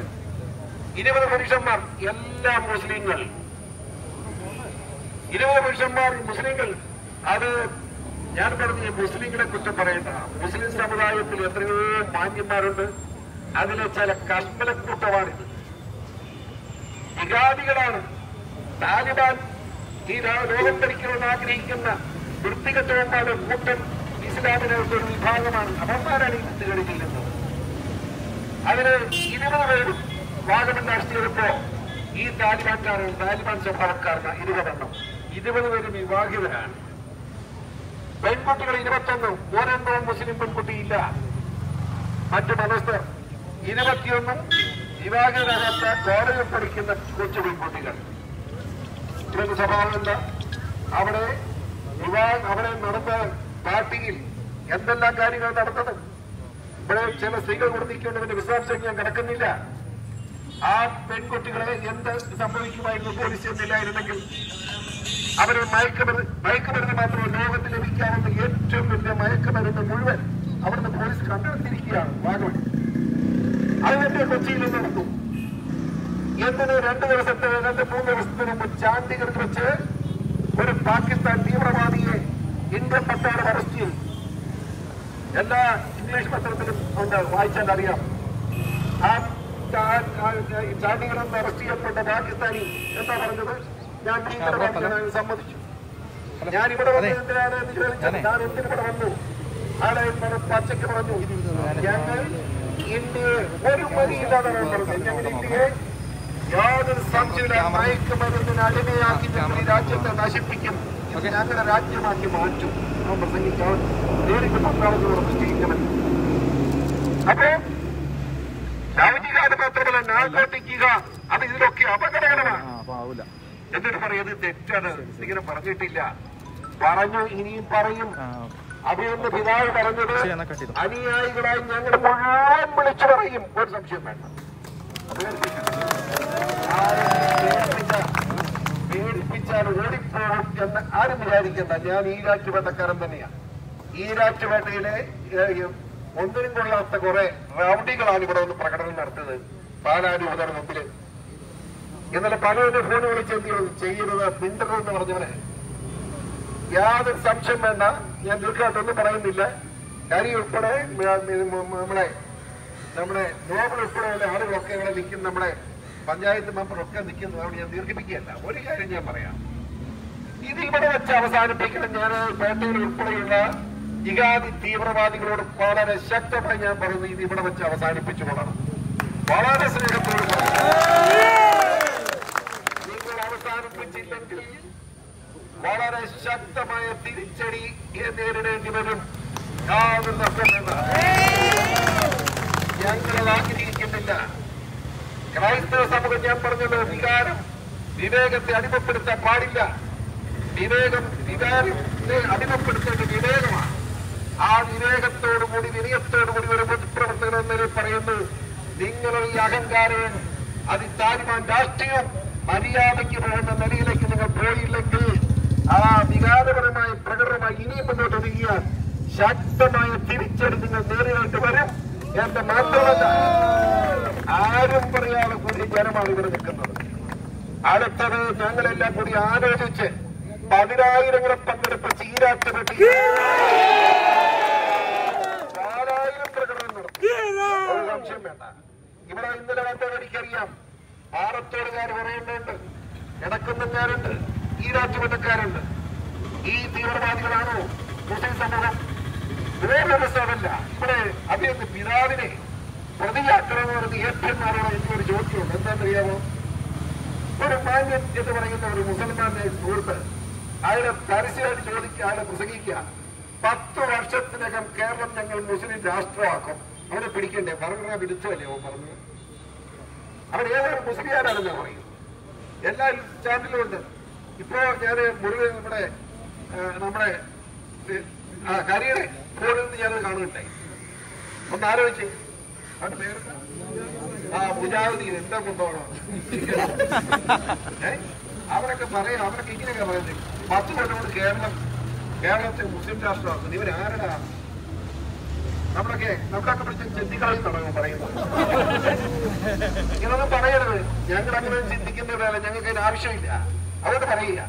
[SPEAKER 6] ഇരുപത് പുരുഷന്മാർ എല്ലാ മുസ്ലിങ്ങൾ. ഇരുപത് പുരുഷന്മാർ മുസ്ലിങ്ങൾ. അത് ഞാൻ പറഞ്ഞു മുസ്ലിങ്ങളെ കുറ്റം പറയണ്ട. മുസ്ലിം സമുദായത്തിൽ എത്രയോ മാന്യന്മാരുണ്ട്. അതിലെ ചില കഷ്മലക്കൂട്ടമാണിത് വിഘാതികളാണ് താലിബാൻ ഈ ലോകം ഭരിക്കണമെന്ന് ആഗ്രഹിക്കുന്ന വൃത്തികെട്ടവന്മാരുടെ കൂട്ടം ഇസ്ലാമിനെ ഒരു വിഭാഗമാണ്. അവന്മാരാണ് ഈ വൃത്തികളിൽ ചെയ്യുന്നത്. അതിന് ഇരുപത് പേരും വാഗമൺ രാഷ്ട്രീയപ്പോ ഈ താലിബാൻകാരാണ് താലിബാൻ സ്വഭാവക്കാരാണ് ഇരുപതെണ്ണം. ഇരുപത് പേരും വിവാഹിതരാണ്. പെൺകുട്ടികൾ ഇരുപത്തൊന്ന് ഒരെണ്ണവും മുസ്ലിം പെൺകുട്ടിയില്ല. മറ്റു മതസ്ഥർ ഇരുപത്തിയൊന്നും വിവാഹിതരാകാത്ത കോളേജിൽ പഠിക്കുന്ന കൊച്ചു പെൺകുട്ടികൾ. ഇവരുടെ സ്വഭാവമുണ്ട്. അവിടെ വിവാഹം അവിടെ നടന്ന പാർട്ടിയിൽ എന്തെല്ലാം കാര്യങ്ങൾ നടന്നത് ഇവിടെ ചില സ്ത്രീകൾ കൊടുത്തിരിക്കേണ്ടതിന്റെ വിശദാംശം ഞാൻ കിടക്കുന്നില്ല. ആ പെൺകുട്ടികളെ എന്ത് സംഭവിക്കുമായിരുന്നു പോലീസ് എന്നില്ലായിരുന്നെങ്കിൽ അവരെ മയക്കുമരുന്ന് മയക്കുമരുന്ന് മാത്രമേ ലോകത്ത് ലഭിക്കാവുന്ന ഏറ്റവും വലിയ മയക്കുമരുന്ന് മുഴുവൻ അവിടുന്ന് പോലീസ് കണ്ടെടുത്തിരിക്കുകയാണ് വാഗമൺ. അതിന്റെ കൊച്ചിയിൽ നിന്ന് നടന്നു എന്തിന് രണ്ടു ദിവസത്തെ രണ്ട് മൂന്ന് ദിവസത്തിന് മുമ്പ് ചാണ്ടിഗഡിൽ വെച്ച് ഒരു പാകിസ്ഥാൻ തീവ്രവാദിയെ ഇന്ത്യൻ പട്ടാളം അറസ്റ്റ് ചെയ്തു എല്ലാ ഇംഗ്ലീഷ് പത്രത്തിലും ഉണ്ട് വായിച്ചാൽ അറിയാം. ആ ചാണ്ടിഗഡിൽ നിന്ന് അറസ്റ്റ് ചെയ്യപ്പെട്ട പാകിസ്ഥാനി എന്താ പറഞ്ഞത്? ഞാൻ ഭീകരവാദിയാണ് സമ്മതിച്ചു. ഞാൻ ഇവിടെ വന്നത് എന്തിനാണ് എന്ന് ചോദിച്ചാൽ ഞാൻ എന്തിനിവിടെ വന്നു? ആളെ പച്ചയ്ക്ക് പറഞ്ഞു. ഞങ്ങൾ ഇന്ത്യയെ ഒരു പറഞ്ഞത് ഞങ്ങൾ ഇന്ത്യയെ യാതൊരു സംശയമില്ല മയക്കുമരുന്നിന് അടിമയാക്കി ഞങ്ങൾ ഈ രാജ്യത്തെ നശിപ്പിക്കും. ഇത് ഞങ്ങളുടെ രാജ്യമാക്കി മാറ്റും. പ്രസംഗിക്കാൻ നേരിട്ട് പത്താളത്തോട് പ്രസംഗിക്കണമെന്ന് അപ്പോ നാർക്കോട്ടിക്കുക അത് ഇതിലൊക്കെ അപകടകരമാണ് എന്നിട്ട് പറയുന്നത് തെറ്റാണ്. ഇങ്ങനെ പറഞ്ഞിട്ടില്ല. പറഞ്ഞു ഇനിയും പറയും. അഭിനന്ദ പിതാവ് പറഞ്ഞത് അനുയായികളായി ഞങ്ങൾ മുഴുവൻ വിളിച്ചു പറയും. ഒരു സംശയം വേണ്ട. പേടിപ്പിച്ചാൽ ഓടിപ്പോകും എന്ന് ആരും വിചാരിക്കണ്ട. ഞാൻ ഈ രാജ്യവേട്ടക്കാരൻ തന്നെയാണ് ഈ രാജ്യവേട്ടയിലെ ഒന്നിനും കൊള്ളാത്ത കുറെ റൗഡികളാണ് ഇവിടെ ഒന്ന് പ്രകടനം നടത്തിയത് പാലാരൂപതയുടെ മുമ്പിൽ ഇന്നലെ പലരുടെ ഫോൺ വിളിച്ച്? ചെയ്യരുത് മിണ്ടരുത് എന്ന് പറഞ്ഞവനെ. യാതൊരു സംശയം വേണ്ട. ഞാൻ ദീർഘമായിട്ടൊന്നും പറയുന്നില്ല. കരി ഉൾപ്പെടെ നമ്മളെ നമ്മുടെ നോബൽ ഉൾപ്പെടെയുള്ള ആളുകളൊക്കെ ഇവിടെ നിൽക്കുന്ന നമ്മുടെ പഞ്ചായത്ത് മെമ്പറൊക്കെ നിൽക്കുന്നത് അവിടെ ഞാൻ ദീർഘിപ്പിക്കുകയല്ല. ഒരു കാര്യം ഞാൻ പറയാം. ഇത് ഇവിടെ വെച്ച് അവസാനിപ്പിക്കണം. ഞാൻ പേട്ടയിൽ ഉൾപ്പെടെയുള്ള ജിഹാദി തീവ്രവാദികളോട് വളരെ ശക്തമായി ഞാൻ പറയുന്നു. ഇത് ഇവിടെ വെച്ച് അവസാനിപ്പിച്ചു കൊള്ളണം. വളരെ സ്നേഹത്തോട് നിങ്ങൾ അവസാനിപ്പിച്ചില്ലെങ്കിൽ വളരെ ശക്തമായ തിരിച്ചടി നേരിടേണ്ടി വരും. ഞങ്ങൾ ആഗ്രഹിക്കുന്നില്ല. ക്രൈസ്തവ സമൂഹം ഞാൻ പറഞ്ഞത് വികാരം വിവേകത്തെ അടിമപ്പെടുത്താൻ പാടില്ല. വിവേകം വികാരത്തെ അടിമപ്പെടുത്തേണ്ട വിവേകമാണ്. ആ വിവേകത്തോടുകൂടി വിനയത്തോടുകൂടി ഒരു പൊതുപ്രവർത്തകർ എന്ന നിലയിൽ പറയുന്നു നിങ്ങളുടെ അഹങ്കാരവും അതിതാലിമാൻ രാഷ്ട്രീയവും മര്യാദയ്ക്ക് പോകുന്ന നിലയിലേക്ക് നിങ്ങൾ പോയില്ലെങ്കിൽ ആ വികാരപരമായ പ്രകടനമായി ഇനിയും മുന്നോട്ട് നീങ്ങിയാൽ ശക്തമായ തിരിച്ചടി നിങ്ങൾ നേരിടേണ്ടി വരും എന്ന് മാത്രമല്ല ആരും പറയാതെ കൂടി ജനമാണ് ഇവിടെ നിൽക്കുന്നത്. അടുത്തത് ഞങ്ങളെല്ലാം കൂടി ആലോചിച്ച് പതിനായിരങ്ങളെ പങ്കെടുപ്പിച്ച് ഈരാറ്റ് വെട്ടി നാലായിരം പ്രകടനം നടത്തി ഒരു സംശയം വേണ്ട ഇവിടെ ഇന്നലെ വന്നവർ എനിക്കറിയാം പാറത്തോടുകാർ പറയുന്നുണ്ട് ഇടക്കുന്നക്കാരുണ്ട് ഈരാറ്റുപറ്റക്കാരുണ്ട് ഈ തീവ്രവാദികളാണോ മുസ്ലിം സമൂഹം വേറൊരു സ്ഥലമല്ല ഇവിടെ അദ്ദേഹത്തെ പിതാവിനെ പ്രതിയാക്കണമെന്ന് പറഞ്ഞ് ഏപ്യന്മാരോട് എനിക്കൊരു ചോദ്യമുണ്ട് എന്താണെന്നറിയാമോ ഒരു മാന്യൻ എന്ന് പറയുന്ന ഒരു മുസൽമാന്റെ സുഹൃത്ത് അയാളെ പരസ്യമായിട്ട് ചോദിക്കുക അയാളെ പ്രസംഗിക്കുക പത്ത് വർഷത്തിനകം കേരളം ഞങ്ങൾ മുസ്ലിം രാഷ്ട്രമാക്കും അവനെ പിടിക്കണ്ടേ? പറഞ്ഞ വിരുദ്ധമല്ലേ അവൻ പറഞ്ഞു അവൻ ഏതൊരു മുസ്ലിയാരാണെന്ന് പറയും എല്ലാ ചാനലിലും ഉണ്ട്. ഇപ്പോ ഞാൻ മുഴുവൻ നമ്മുടെ നമ്മുടെ കരിയുടെ ഫോണിൽ നിന്ന് ഞാനത് കാണുന്നുണ്ടായി ഒന്ന് ആലോചിച്ച്. ആ മുജാവുദ്ദീൻ എന്താ കൊണ്ടോണം? അവരൊക്കെ പറയാം അവരൊക്കെ ഇങ്ങനെയൊക്കെ പറയുന്നത്. പത്ത് കൊല്ലം കൊണ്ട് കേരളം കേരളത്തെ മുസ്ലിം രാഷ്ട്രമാക്കുന്നത്. ഇവരാരടാ? നമ്മളൊക്കെ നമ്മളൊക്കെ പിടിച്ച് ചിന്തിക്കളയും തുടങ്ങും പറയുന്നത് ഇങ്ങനൊന്നും പറയരുത്. ഞങ്ങൾ അങ്ങനെ ചിന്തിക്കുന്നവരല്ല ഞങ്ങൾക്ക് അതിന് ആവശ്യമില്ല. അതുകൊണ്ട് പറയില്ല.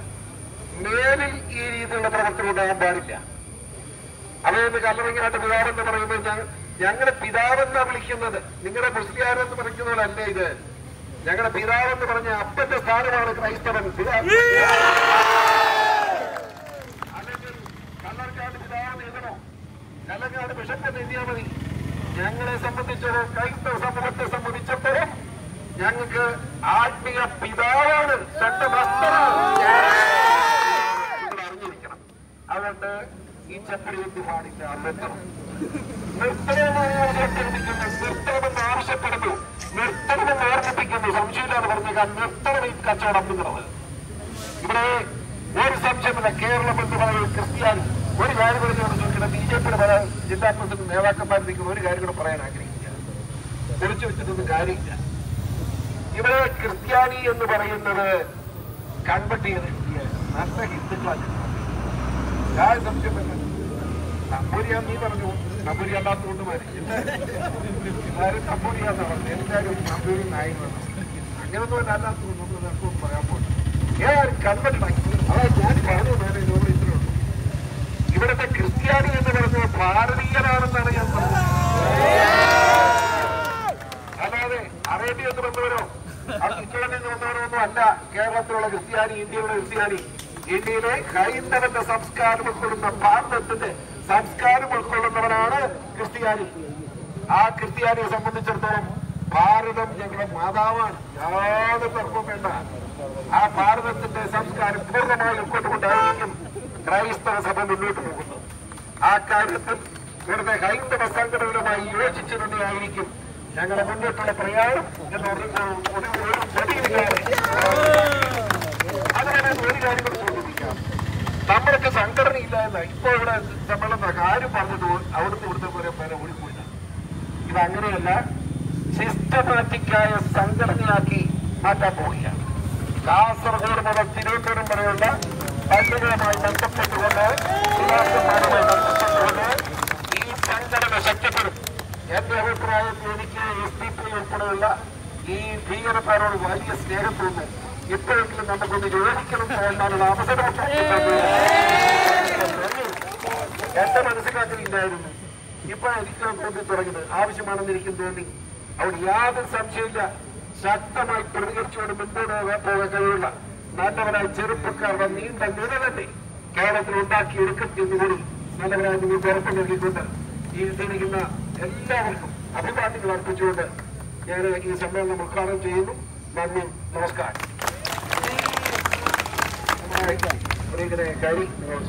[SPEAKER 6] മേലിൽ ഈ രീതിയിലുള്ള പ്രവർത്തനം ഉണ്ടാകാൻ പാടില്ല. അതുകൊണ്ട് പിതാവ് എന്ന് പറയുമ്പോൾ ഞങ്ങളുടെ പിതാവെന്നാ വിളിക്കുന്നത്. നിങ്ങളുടെ മുസ്ലിയാരെന്ന് പറയുന്നതല്ല ഇത്. ഞങ്ങളുടെ പിതാവെന്ന് പറഞ്ഞ അപ്പന്റെ സ്ഥാനമാണ് ക്രൈസ്തവൻ. പിതാവ് അല്ലെങ്കിൽ കല്ലറക്കാട് പിതാവെന്ന് എഴുതണോ കല്ലറക്കാട് ബിഷപ്പ് എന്ന് എഴുതിയാൽ മതി. ഞങ്ങളെ സംബന്ധിച്ചോളം ക്രൈസ്തവ സമൂഹത്തെ സംബന്ധിച്ചപ്പോഴും ഞങ്ങൾക്ക് ആത്മീയ പിതാവാണ് അറിഞ്ഞിരിക്കണം. അതുകൊണ്ട് ഈ ചപ്പടിയൊക്കെ പാടില്ല നിർത്തണം നിർത്തണമെന്ന് നിർത്തണമെന്ന് ഓർമ്മിപ്പിക്കുന്നു. സംശയമില്ലാന്ന് പറഞ്ഞേക്കാം നിർത്തണം ഈ കച്ചവടം ഇവിടെ ഒരു സംശയമില്ല. കേരളം എന്ന് പറയുന്നത് ക്രിസ്ത്യാനി. ഒരു കാര്യം കൂടി ഞാൻ ചോദിക്കണം ബി ജെ പിയുടെ പല ജില്ലാ പ്രസിഡന്റ് നേതാക്കന്മാർ നിൽക്കുന്ന ഒരു കാര്യം കൂടെ പറയാൻ ആഗ്രഹിക്കുക. ഒളിച്ചു വെച്ചിട്ടൊന്നും കാര്യമില്ല. ഇവിടെ ക്രിസ്ത്യാനി എന്ന് പറയുന്നത് കൺവെർട്ട് ചെയ്യുന്ന നല്ല ഹിന്ദുക്കളാണ് ഞാൻ സംശയമല്ല നമ്പൂരിയാ നീ പറഞ്ഞു നമ്പൂരി അല്ലാത്തതുകൊണ്ട് മാറി എല്ലാവരും നമ്പൂരിയാന്ന് പറഞ്ഞു എന്തായാലും നമ്പൂരി നായി വന്നു. അങ്ങനൊന്നും അല്ലാത്തതുകൊണ്ട് നമ്മൾ നിർത്തും പറയാൻ പോകുന്നു ഏതായാലും കൺവെർട്ട് അതായത് ഞാൻ പറഞ്ഞു ഇവിടുത്തെ ക്രിസ്ത്യാനി എന്ന് പറഞ്ഞത് ഭാരതീയനാണെന്നാണ് ഞാൻ പറഞ്ഞത്. അല്ലാതെ അറേബ്യ എന്ന് വന്നവരോ ഇസ്ലാമിൽ നിന്ന് വന്നവരോ ഒന്നും അല്ല. കേരളത്തിലുള്ള ക്രിസ്ത്യാനി ഇന്ത്യയിലുള്ള ക്രിസ്ത്യാനി. ഇന്ത്യയിലെ ഹൈന്ദവന്റെ സംസ്കാരം ഉൾക്കൊള്ളുന്ന ഭാരതത്തിന്റെ സംസ്കാരം ഉൾക്കൊള്ളുന്നവരാണ് ക്രിസ്ത്യാനി. ആ ക്രിസ്ത്യാനിയെ സംബന്ധിച്ചിടത്തോളം ഭാരതം ഞങ്ങളുടെ മാതാവാണ്. യാതൊരു തർക്കവും വേണ്ട. ആ ഭാരതത്തിന്റെ സംസ്കാരം പൂർണമായി ഉൾക്കൊണ്ടുകൊണ്ടായിരിക്കും ക്രൈസ്തവ സഭ മുന്നോട്ട് പോകുന്നത് ആ കാര്യത്തിൽ ഇവിടുത്തെ ഹൈന്ദവ സംഘടനകളുമായി യോജിച്ചു തന്നെയായിരിക്കും ഞങ്ങളുടെ മുന്നോട്ടുള്ള പ്രയാണം എന്ന് ഒരു അതിനെ ഒരു കാര്യം കൂടി നമ്മൾക്ക് നമ്മളൊക്കെ ഇല്ല എന്ന ഇപ്പൊ ഇവിടെ നമ്മളെ ആരും പറഞ്ഞിട്ട് അവിടുത്തെ ഇവിടുത്തെ പോലെ പേരെ ഓടിപ്പോയില്ല. ഇത് അങ്ങനെയല്ല സിസ്റ്റമാറ്റിക്കായ സംഘടനയാക്കി മാറ്റാൻ പോവുകയാണ്. കാസർഗോഡ് മുതൽ തിരുവനന്തപുരം വരെയുള്ള പള്ളികളുമായി ബന്ധപ്പെട്ടുകൊണ്ട് വിലാസന്മാരുമായി ബന്ധപ്പെട്ടുകൊണ്ട് ഈ സംഘടന ശക്തിപ്പെടും എന്റെ അഭിപ്രായത്തിൽ എനിക്ക് എസ് ഡി പി ഉൾപ്പെടെയുള്ള ഈ ഭീകരക്കാരോട് വലിയ സ്നേഹം തോന്നുന്നു ഇപ്പോഴെങ്കിലും നമുക്കൊന്ന് യോജിക്കണം എന്നാലുള്ള അവസരം എന്റെ മനസ്സിലാക്കലില്ലായിരുന്നു. ഇപ്പൊ എനിക്ക് തോന്നി തുടങ്ങിയത്. ആവശ്യമാണെന്ന് എനിക്കും തോന്നി. അവിടെ യാതൊരു സംശയമില്ല ശക്തമായി പ്രതികരിച്ചുകൊണ്ട് മുൻപോട്ട് പോകാൻ കഴിയുള്ള നല്ലവരായ ചെറുപ്പക്കാരുടെ നീണ്ട നിര തന്നെ കേരളത്തിൽ ഉണ്ടാക്കിയെടുക്കും എന്നുകൂടി നല്ലവരായ നിങ്ങൾക്ക് ഉറപ്പ് നൽകിക്കൊണ്ട് ഈ ക്ഷണിക്കുന്ന എല്ലാവർക്കും അഭിവാദ്യങ്ങൾ അർപ്പിച്ചുകൊണ്ട് ഞാൻ ഈ സമ്മേളനം ഉദ്ഘാടനം ചെയ്യുന്നു. നന്ദി നമസ്കാരം. കരി നിങ്ങൾ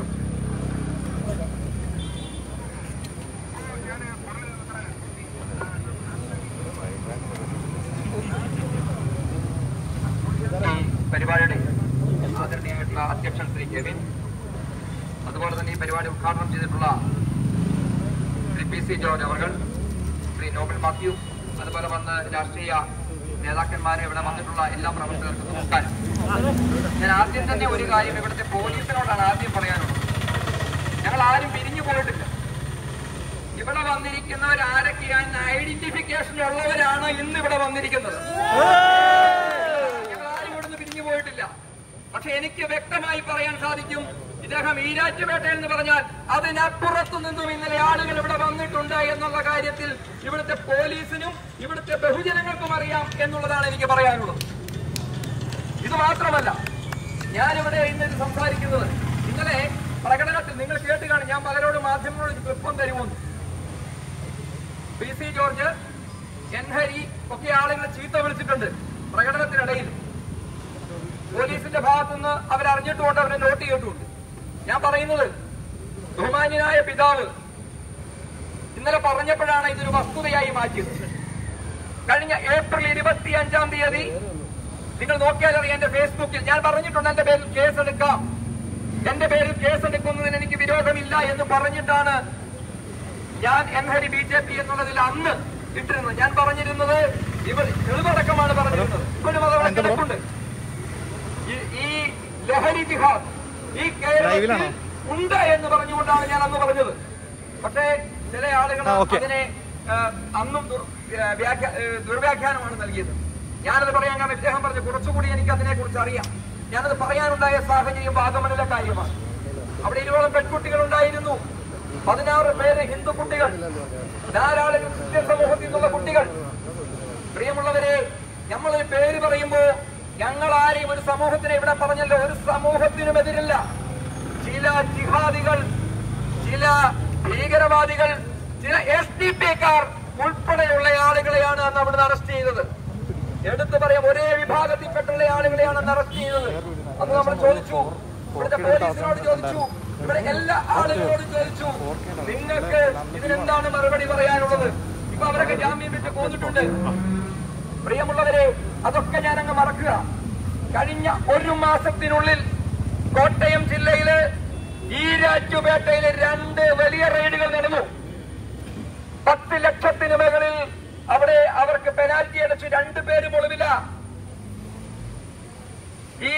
[SPEAKER 7] ഈ പരിപാടിയുടെ ആദരണീയമായിട്ടുള്ള അധ്യക്ഷൻ ശ്രീ കെവിൻ അതുപോലെ തന്നെ ഈ പരിപാടി ഉദ്ഘാടനം ചെയ്തിട്ടുള്ള ശ്രീ പി സി ജോർജ് അവർ ശ്രീ നോബൽ മാത്യു അതുപോലെ വന്ന് രാഷ്ട്രീയ നേതാക്കന്മാരെ ഇവിടെ വന്നിട്ടുള്ള എല്ലാ പ്രവർത്തകർക്കും നമസ്കാരം. ഞാൻ ആദ്യം തന്നെ ഒരു കാര്യം ഇവിടുത്തെ പോലീസിനോടാണ് ആദ്യം പറയാനുള്ളത്. ഞങ്ങൾ ആരും പിരിഞ്ഞു പോയിട്ടില്ല. ഇവിടെ വന്നിരിക്കുന്നവരാരൊക്കെയാണ് ഐഡന്റിഫിക്കേഷൻ ഉള്ളവരാണ് ഇന്ന് ഇവിടെ വന്നിരിക്കുന്നത് ഞങ്ങൾ ആരും ഇവിടുന്ന് പിരിഞ്ഞു പോയിട്ടില്ല പക്ഷെ എനിക്ക് വ്യക്തമായി പറയാൻ സാധിക്കും ഇദ്ദേഹം ഈരാറ്റുപേട്ട എന്ന് പറഞ്ഞാൽ അതിനപ്പുറത്തു നിന്നും ഇന്നലെ ആളുകൾ ഇവിടെ വന്നിട്ടുണ്ട് എന്നുള്ള കാര്യത്തിൽ ഇവിടുത്തെ പോലീസിനും ഇവിടുത്തെ ബഹുജനങ്ങൾക്കും അറിയാം എന്നുള്ളതാണ് എനിക്ക് പറയാനുള്ളത്. ഇത് മാത്രമല്ല ഞാനിവിടെ ഇന്ന് സംസാരിക്കുന്നത് ഇന്നലെ പ്രകടനത്തിൽ നിങ്ങൾ കേട്ട് കാണും ഞാൻ പലരോട് മാധ്യമങ്ങളോട് ക്ലിപ്പം തരുമെന്ന്. പി സി ജോർജ് എൻ ഹരി ഒക്കെ ആളുകൾ ചീത്ത വിളിച്ചിട്ടുണ്ട് പ്രകടനത്തിനിടയിൽ. പോലീസിന്റെ ഭാഗത്തുനിന്ന് അവരറിഞ്ഞിട്ടുമുണ്ട് അവരെ നോട്ട് ചെയ്തിട്ടുണ്ട്. ഞാൻ പറയുന്നത് ബഹുമാന്യനായ പിതാവ് ഇന്നലെ പറഞ്ഞപ്പോഴാണ് ഇതൊരു വസ്തുതയായി മാറ്റിയത്. കഴിഞ്ഞ ഏപ്രിൽ ഇരുപത്തി അഞ്ചാം തീയതി നിങ്ങൾ നോക്കിയാൽ അറിയാം എന്റെ ഫേസ്ബുക്കിൽ ഞാൻ പറഞ്ഞിട്ടുണ്ട് എന്റെ പേരിൽ കേസ് എടുക്കാം എന്റെ പേരിൽ കേസ് എടുക്കുന്നതിന് എനിക്ക് വിരോധമില്ല എന്ന് പറഞ്ഞിട്ടാണ് ഞാൻ M Hari B J P എന്നുള്ളതിൽ അന്ന് ഇട്ടിരുന്നത്. ഞാൻ പറഞ്ഞിരുന്നത് ഇവർ തെളിവടക്കമാണ് പറഞ്ഞിരുന്നത്. ഇപ്പോഴും അത് അവിടെ കിടപ്പുണ്ട്. ഈ- ലഹരി ജിഹാദ് ഈ കേരളത്തിൽ? ഉണ്ട് എന്ന് പറഞ്ഞുകൊണ്ടാണ് ഞാൻ അന്ന് പറഞ്ഞത്. പക്ഷേ ചില ആളുകൾ അതിനെ അന്നും ദുർവ്യാഖ്യാനമാണ് നൽകിയത്. ഞാനത് പറയാൻ കാരണം ഇദ്ദേഹം പറഞ്ഞു കുറച്ചുകൂടി എനിക്ക് അതിനെ കുറിച്ച് അറിയാം. ഞാനത് പറയാനുണ്ടായ സാഹചര്യം വാഗമണിലെ കാര്യമാണ്. അവിടെ ഇരുപതോളം പെൺകുട്ടികൾ ഉണ്ടായിരുന്നു. പതിനാറ് പേര് ഹിന്ദു കുട്ടികൾ. ധാരാളം ക്രിസ്ത്യൻ സമൂഹത്തിൽ നിന്നുള്ള കുട്ടികൾ. പ്രിയമുള്ളവരെ നമ്മളൊരു പേര് പറയുമ്പോ ഞങ്ങൾ ആരെയും ഒരു സമൂഹത്തിനെ ഇവിടെ പറഞ്ഞല്ലോ ഒരു സമൂഹത്തിനും എതിരില്ല. ചില ജിഹാദികൾ ചില ഭീകരവാദികൾ ചില എസ് ഡി പി കാർ ഉൾപ്പെടെയുള്ള ആളുകളെയാണ് അന്ന് അവിടുന്ന് അറസ്റ്റ് ചെയ്തത്. എടുത്തു പറയാം ഒരേ വിഭാഗത്തിൽപ്പെട്ടുള്ള ആളുകളെയാണ് അന്ന് അറസ്റ്റ് ചെയ്തത്. അന്ന് നമ്മൾ ചോദിച്ചു ഇവിടുത്തെ പോലീസിനോട് ചോദിച്ചു ഇവിടെ എല്ലാ ആളുകളോടും ചോദിച്ചു നിങ്ങൾക്ക് ഇതിനെന്താണ് മറുപടി പറയാനുള്ളത്? ഇപ്പൊ അവരൊക്കെ ജാമ്യം വിട്ട് പോന്നിട്ടുണ്ട്. പ്രിയമുള്ളവരെ അതൊക്കെ ഞാൻ അങ്ങ് മറക്കുക. കഴിഞ്ഞ ഒരു മാസത്തിനുള്ളിൽ കോട്ടയം ജില്ലയിൽ ഈ രാജ്യപേട്ടയിലെ രണ്ട് വലിയ റെയ്ഡുകൾ നടന്നു. പത്ത് ലക്ഷത്തിന് മുകളിൽ അവിടെ അവർക്ക് പെനാൽറ്റി അടച്ചു രണ്ടു പേരും ഒളിവില്ല ഈ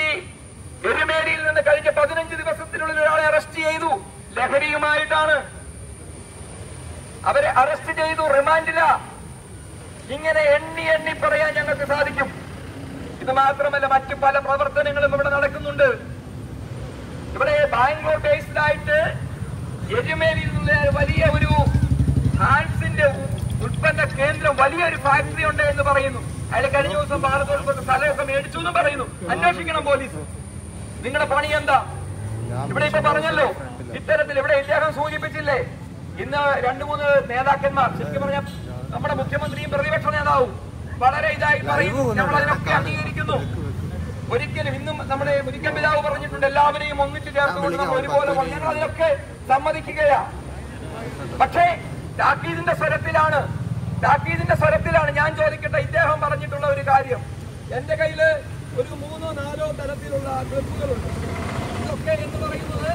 [SPEAKER 7] എരുമേലിയിൽ നിന്ന് കഴിഞ്ഞ പതിനഞ്ച് ദിവസത്തിനുള്ളിൽ ഒരാളെ അറസ്റ്റ് ചെയ്തു. ലഹരിയുമായിട്ടാണ്. അവരെ അറസ്റ്റ് ചെയ്തു റിമാൻഡില. ഇങ്ങനെ എണ്ണി എണ്ണി പറയാൻ ഞങ്ങൾക്ക് സാധിക്കും. ഇത് മാത്രമല്ല മറ്റു പല പ്രവർത്തനങ്ങളും ഇവിടെ നടക്കുന്നുണ്ട്. ഇവിടെ ബാംഗ്ലൂർ ബേസ്ഡ് ആയിട്ട് വലിയ ഒരു ഹാൻസിന്റെ ഉൽപ്പന്ന കേന്ദ്രം വലിയൊരു ഫാക്ടറി ഉണ്ട് എന്ന് പറയുന്നു. അതിൽ കഴിഞ്ഞ ദിവസം ഭാരതോട് സ്ഥലമൊക്കെ മേടിച്ചു എന്ന് പറയുന്നു. അന്വേഷിക്കണം പോലീസ്. നിങ്ങളുടെ പണി എന്താ? ഇവിടെ ഇപ്പൊ പറഞ്ഞല്ലോ ഇത്തരത്തിൽ ഇവിടെ ഇദ്ദേഹം സൂചിപ്പിച്ചില്ലേ? ഇന്ന് രണ്ടു മൂന്ന് നേതാക്കന്മാർ ശരിക്കും പറഞ്ഞ നമ്മുടെ മുഖ്യമന്ത്രിയും പ്രതിപക്ഷ നേതാവും വളരെ ഇതായി പറയും. നമ്മൾ അതിനൊക്കെ അംഗീകരിക്കുന്നു. ഒരിക്കലും ഇന്നും നമ്മുടെ മുരിക്കൻ പിതാവ് പറഞ്ഞിട്ടുണ്ട് എല്ലാവരെയും ഒന്നിച്ച് ചേർത്തുകൊണ്ട് നമ്മൾ ഒരുപോലെ. ഞങ്ങൾ അതിനൊക്കെ സമ്മതിക്കുകയാ. പക്ഷേ താക്കീതിന്റെ സ്വരത്തിലാണ് താക്കീതിന്റെ സ്വരത്തിലാണ് ഞാൻ ചോദിക്കട്ടെ ഇദ്ദേഹം പറഞ്ഞിട്ടുള്ള ഒരു കാര്യം. എന്റെ കയ്യിൽ ഒരു മൂന്നോ നാലോ തരത്തിലുള്ള ഗ്രൂപ്പുകളുണ്ട് ഇതൊക്കെ എന്ന് പറയുന്നത്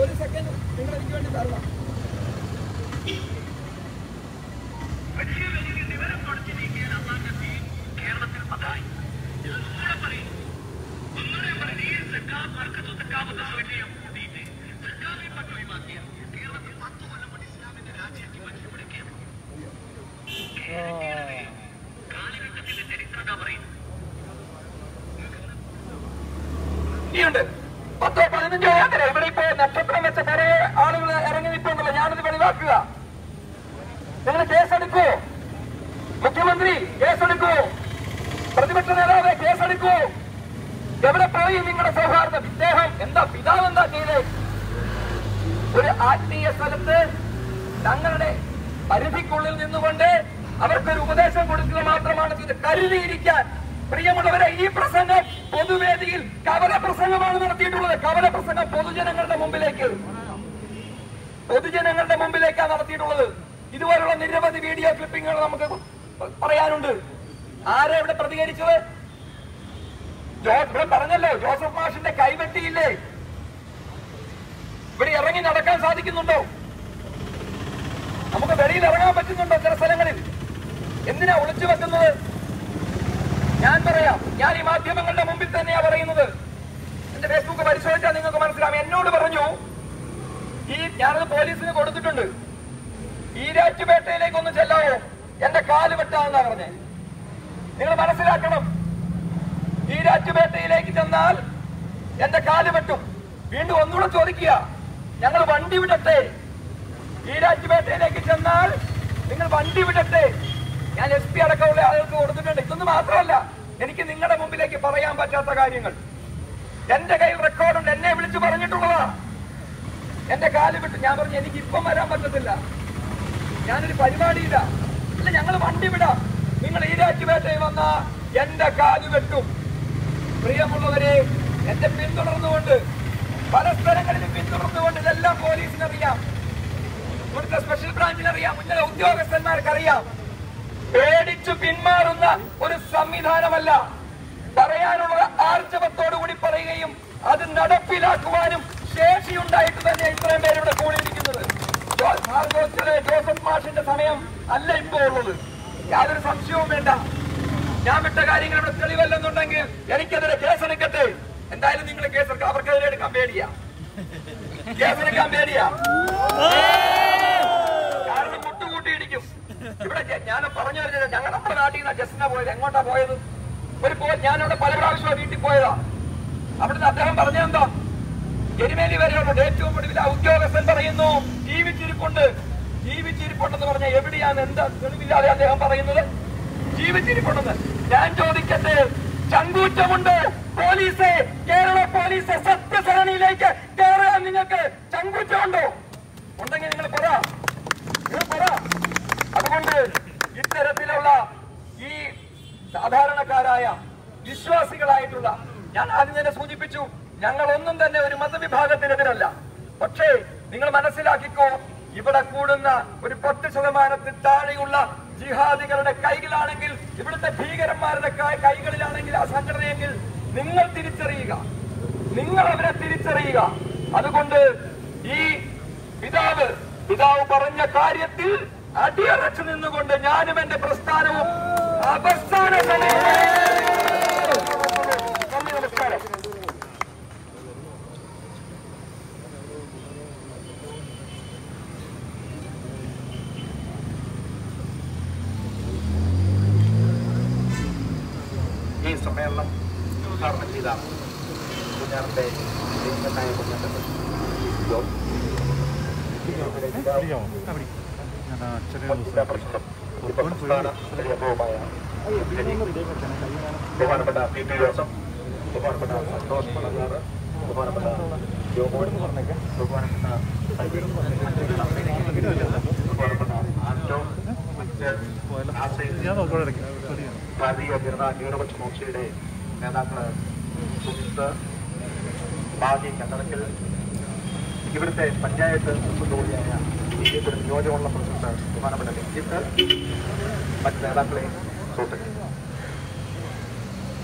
[SPEAKER 7] ഒരു സെക്കൻഡ് നിങ്ങൾ എനിക്ക് വേണ്ടി തരണം. ഇനിയുണ്ട് പത്തോ പതിനഞ്ചോ ഏക്കര ഇവിടെ ഇപ്പോ നക്ഷത്രം വെച്ച കുറെ ആളുകൾ ഇറങ്ങി നിൽപ്പുണ്ടല്ലോ ഞാനത് വെളിവാക്കുക നിങ്ങൾ കേസെടുക്കൂ മുഖ്യമന്ത്രി കേസെടുക്കൂ പ്രതിപക്ഷ നേതാവ് കേസെടുക്കൂ എവിടെ പോയി നിങ്ങളുടെ സൗഹാർദ്ദം ഇദ്ദേഹം എന്താ പിതാവ് എന്താ ചെയ്തേ ഒരു ആത്മീയ സ്ഥലത്ത് തങ്ങളുടെ പരിധിക്കുള്ളിൽ നിന്നുകൊണ്ട് അവർക്കൊരു ഉപദേശം കൊടുക്കുക മാത്രമാണ് ഇത്. കരുതിയിരിക്കാൻ പ്രിയമുള്ളവരെ ഈ പ്രസംഗം പൊതുവേദിയിൽ കവല പ്രസംഗമാണ് നടത്തിയിട്ടുള്ളത്. കവല പ്രസംഗം പൊതുജനങ്ങളുടെ മുമ്പിലേക്ക് പൊതുജനങ്ങളുടെ മുമ്പിലേക്കാണ് നടത്തിയിട്ടുള്ളത്. ഇതുപോലുള്ള നിരവധി വീഡിയോ ക്ലിപ്പിങ്ങുകൾ നമുക്ക് പറയാനുണ്ട്. ആരാ ഇവിടെ പ്രതികരിച്ചത്? ഇവിടെ പറഞ്ഞല്ലോ ജോസഫ് മാഷിന്റെ കൈവെട്ടിയില്ലേ? ഇവിടെ ഇറങ്ങി നടക്കാൻ സാധിക്കുന്നുണ്ടോ നമുക്ക് വെളിയിൽ ഇറങ്ങാൻ പറ്റുന്നുണ്ടോ ചില സ്ഥലങ്ങളിൽ എന്തിനാ ഒളിച്ചു വെക്കുന്നത് ഞാൻ പറയാം ഞാൻ ഈ മാധ്യമങ്ങളുടെ മുമ്പിൽ തന്നെയാ പറയുന്നത്. എന്റെ ഫേസ്ബുക്ക് പരിശോധിച്ചാൽ നിങ്ങൾക്ക് മനസ്സിലാവും. എന്നോട് പറഞ്ഞു ഈ ഞാനത് പോലീസിന് കൊടുത്തിട്ടുണ്ട്. ഈരാറ്റുപേട്ടയിലേക്ക് ഒന്ന് ചെല്ലാവോ? എന്റെ കാൽ വെട്ടാമെന്നാ പറഞ്ഞേ. നിങ്ങൾ മനസ്സിലാക്കണം. ഈരാറ്റുപേട്ടയിലേക്ക് ചെന്നാൽ എന്റെ കാൽ വെട്ടും. വീണ്ടും ഒന്നുകൂടെ ചോദിക്കുക. ഞങ്ങൾ വണ്ടി വിടട്ടെ? ഈരാറ്റുപേട്ടയിലേക്ക് ചെന്നാൽ നിങ്ങൾ വണ്ടി വിടട്ടെ? ഞാൻ എസ് പി അടക്കമുള്ള ആളുകൾക്ക് കൊടുത്തിട്ടുണ്ട്. ഇതൊന്നും മാത്രമല്ല എനിക്ക് നിങ്ങളുടെ മുമ്പിലേക്ക് പറയാൻ പറ്റാത്ത കാര്യങ്ങൾ. എന്റെ കയ്യിൽ റെക്കോർഡുണ്ട് എന്നെ വിളിച്ചു പറഞ്ഞിട്ടുള്ളതാ. എന്റെ കാൽ വിട്ടു. ഞാൻ പറഞ്ഞു എനിക്ക് ഇപ്പം വരാൻ പറ്റത്തില്ല. ഞാനൊരു പരിപാടിയില്ല. ഇല്ല ഞങ്ങൾ വണ്ടി വിടാം. നിങ്ങൾ ഈരാറ്റുപേട്ടയിൽ വന്ന എന്റെ കാൽ വെട്ടും. പ്രിയമുള്ളവരെ എന്നെ പിന്തുടർന്നുകൊണ്ട് പല സ്ഥലങ്ങളിലും പിന്തുടർന്നുകൊണ്ട് ഇതെല്ലാം പോലീസിനറിയാം. ഇവിടുത്തെ സ്പെഷ്യൽ ബ്രാഞ്ചിനറിയാം. ഉന്നത ഉദ്യോഗസ്ഥന്മാർക്കറിയാം. പേടിച്ചു പിന്മാറുന്ന ഒരു സംവിധാനമല്ല. ആർജവത്തോടുകൂടി പറയുകയും അത് നടപ്പിലാക്കുവാനും ശേഷിയുണ്ടായിട്ട് തന്നെ ഇത്രയും പേര് ഇവിടെ കൂടിയിരിക്കുന്നത് ജോസഫ് മാഷിന്റെ സമയം അല്ല ഇപ്പോ ഉള്ളത്. യാതൊരു സംശയവും വേണ്ട. ഞാൻ വിട്ട കാര്യങ്ങൾ ഇവിടെ തെളിവല്ലെന്നുണ്ടെങ്കിൽ എനിക്കെതിരെ കേസെടുക്കട്ടെ. എന്തായാലും നിങ്ങൾ കേസെടുക്കുക അവർക്കെതിരെ എടുക്കാൻ പേടിയാ. കേസെടുക്കാൻ പേടിയാ. കാരണം മുട്ടുകൂട്ടിയിടിക്കും ഇവിടെ ഞാൻ പറഞ്ഞു ഞങ്ങളുടെ നാട്ടിൽ നിന്ന് ജസ്റ്റിനാ പോയത്. എങ്ങോട്ടാ പോയത്? ഒരു പോ ഞാനവിടെ പല പ്രാവശ്യം വീട്ടിൽ പോയതാ. അവിടുന്ന് അദ്ദേഹം പറഞ്ഞെന്താ എരുമേലി വരെയുള്ള ഏറ്റവും ഒടുവിൽ ആ ഉദ്യോഗസ്ഥൻ പറയുന്നു ജീവിച്ചിരിപ്പുണ്ട്. ജീവിച്ചിരിപ്പുണ്ടെന്ന് പറഞ്ഞ എവിടെയാണ് എന്താ തെളിവില്ലാതെ അദ്ദേഹം പറയുന്നത്? ജീവിച്ചിരിപ്പുണ്ടെന്ന്. ഞാൻ ചോദിക്കട്ടെ ചങ്കൂറ്റമുണ്ട്. പോലീസേ കേരള പോലീസ് സത്യസരണിയിലേക്ക് കേറാൻ നിങ്ങൾക്ക് ചങ്കൂറ്റമുണ്ടോ? ഉണ്ടെങ്കിൽ നിങ്ങൾ പറ. നിങ്ങൾ പറ. അതുകൊണ്ട് ഇത്തരത്തിലുള്ള സാധാരണക്കാരായ വിശ്വാസികളായിട്ടുള്ള ഞാൻ ആദ്യം തന്നെ സൂചിപ്പിച്ചു ഞങ്ങൾ ഒന്നും തന്നെ ഒരു മതവിഭാഗത്തിനെതിരല്ല. പക്ഷേ നിങ്ങൾ മനസ്സിലാക്കിക്കോ ഇവിടെ കൂടുന്ന ഒരു പത്ത് ശതമാനത്തിൽ താഴെയുള്ള ജിഹാദികളുടെ കൈകളാണെങ്കിൽ ഇവിടുത്തെ ഭീകരന്മാരുടെ കൈകളിലാണെങ്കിൽ ആ സംഘടനയെങ്കിൽ നിങ്ങൾ തിരിച്ചറിയുക. നിങ്ങൾ അവരെ തിരിച്ചറിയുക. അതുകൊണ്ട് ഈ പിതാവ് പിതാവ് പറഞ്ഞ കാര്യത്തിൽ അടിയറച്ചു നിന്നുകൊണ്ട് ഞാനും എന്റെ പ്രസ്ഥാനവും അവസാന സമയം നന്ദി നമസ്കാരം
[SPEAKER 2] ഈ സമ്മേളനം ഉദ്ഘാടനം ചെയ്ത കുഞ്ഞാറിന്റെ ദേശീയനായ കുഞ്ഞാറിന്റെ ജോസ് ജില്ലാ പ്രസിഡന്റ് ഇപ്പൊ സംസ്ഥാന അംഗവുമായ ബഹുമാനപ്പെട്ട പി ടി ജോസഫ് ബഹുമാനപ്പെട്ട സന്തോഷ് മണങ്ങാറ് ബഹുമാനപ്പെട്ട ജോമോൻ ബഹുമാനപ്പെട്ട സൈബിൻ, ബഹുമാനപ്പെട്ട ആന്റോ മറ്റ് ആശയ ഭാരതീയ ജനതാ ന്യൂനപക്ഷ മോർച്ചയുടെ നേതാക്കൾ സുജിത്ത് ബാജി കണ്ടറക്കൽ ഇവിടുത്തെ പഞ്ചായത്ത് പ്രസിഡന്റുകൂടിയായ ഇന്ത്യയുടെ നിയോജകമണ്ഡലം പ്രസിഡന്റ് ബഹുമാനപ്പെട്ട രഞ്ജിത്ത് മറ്റ് നേതാക്കളെ സുഹൃത്തുക്കൾ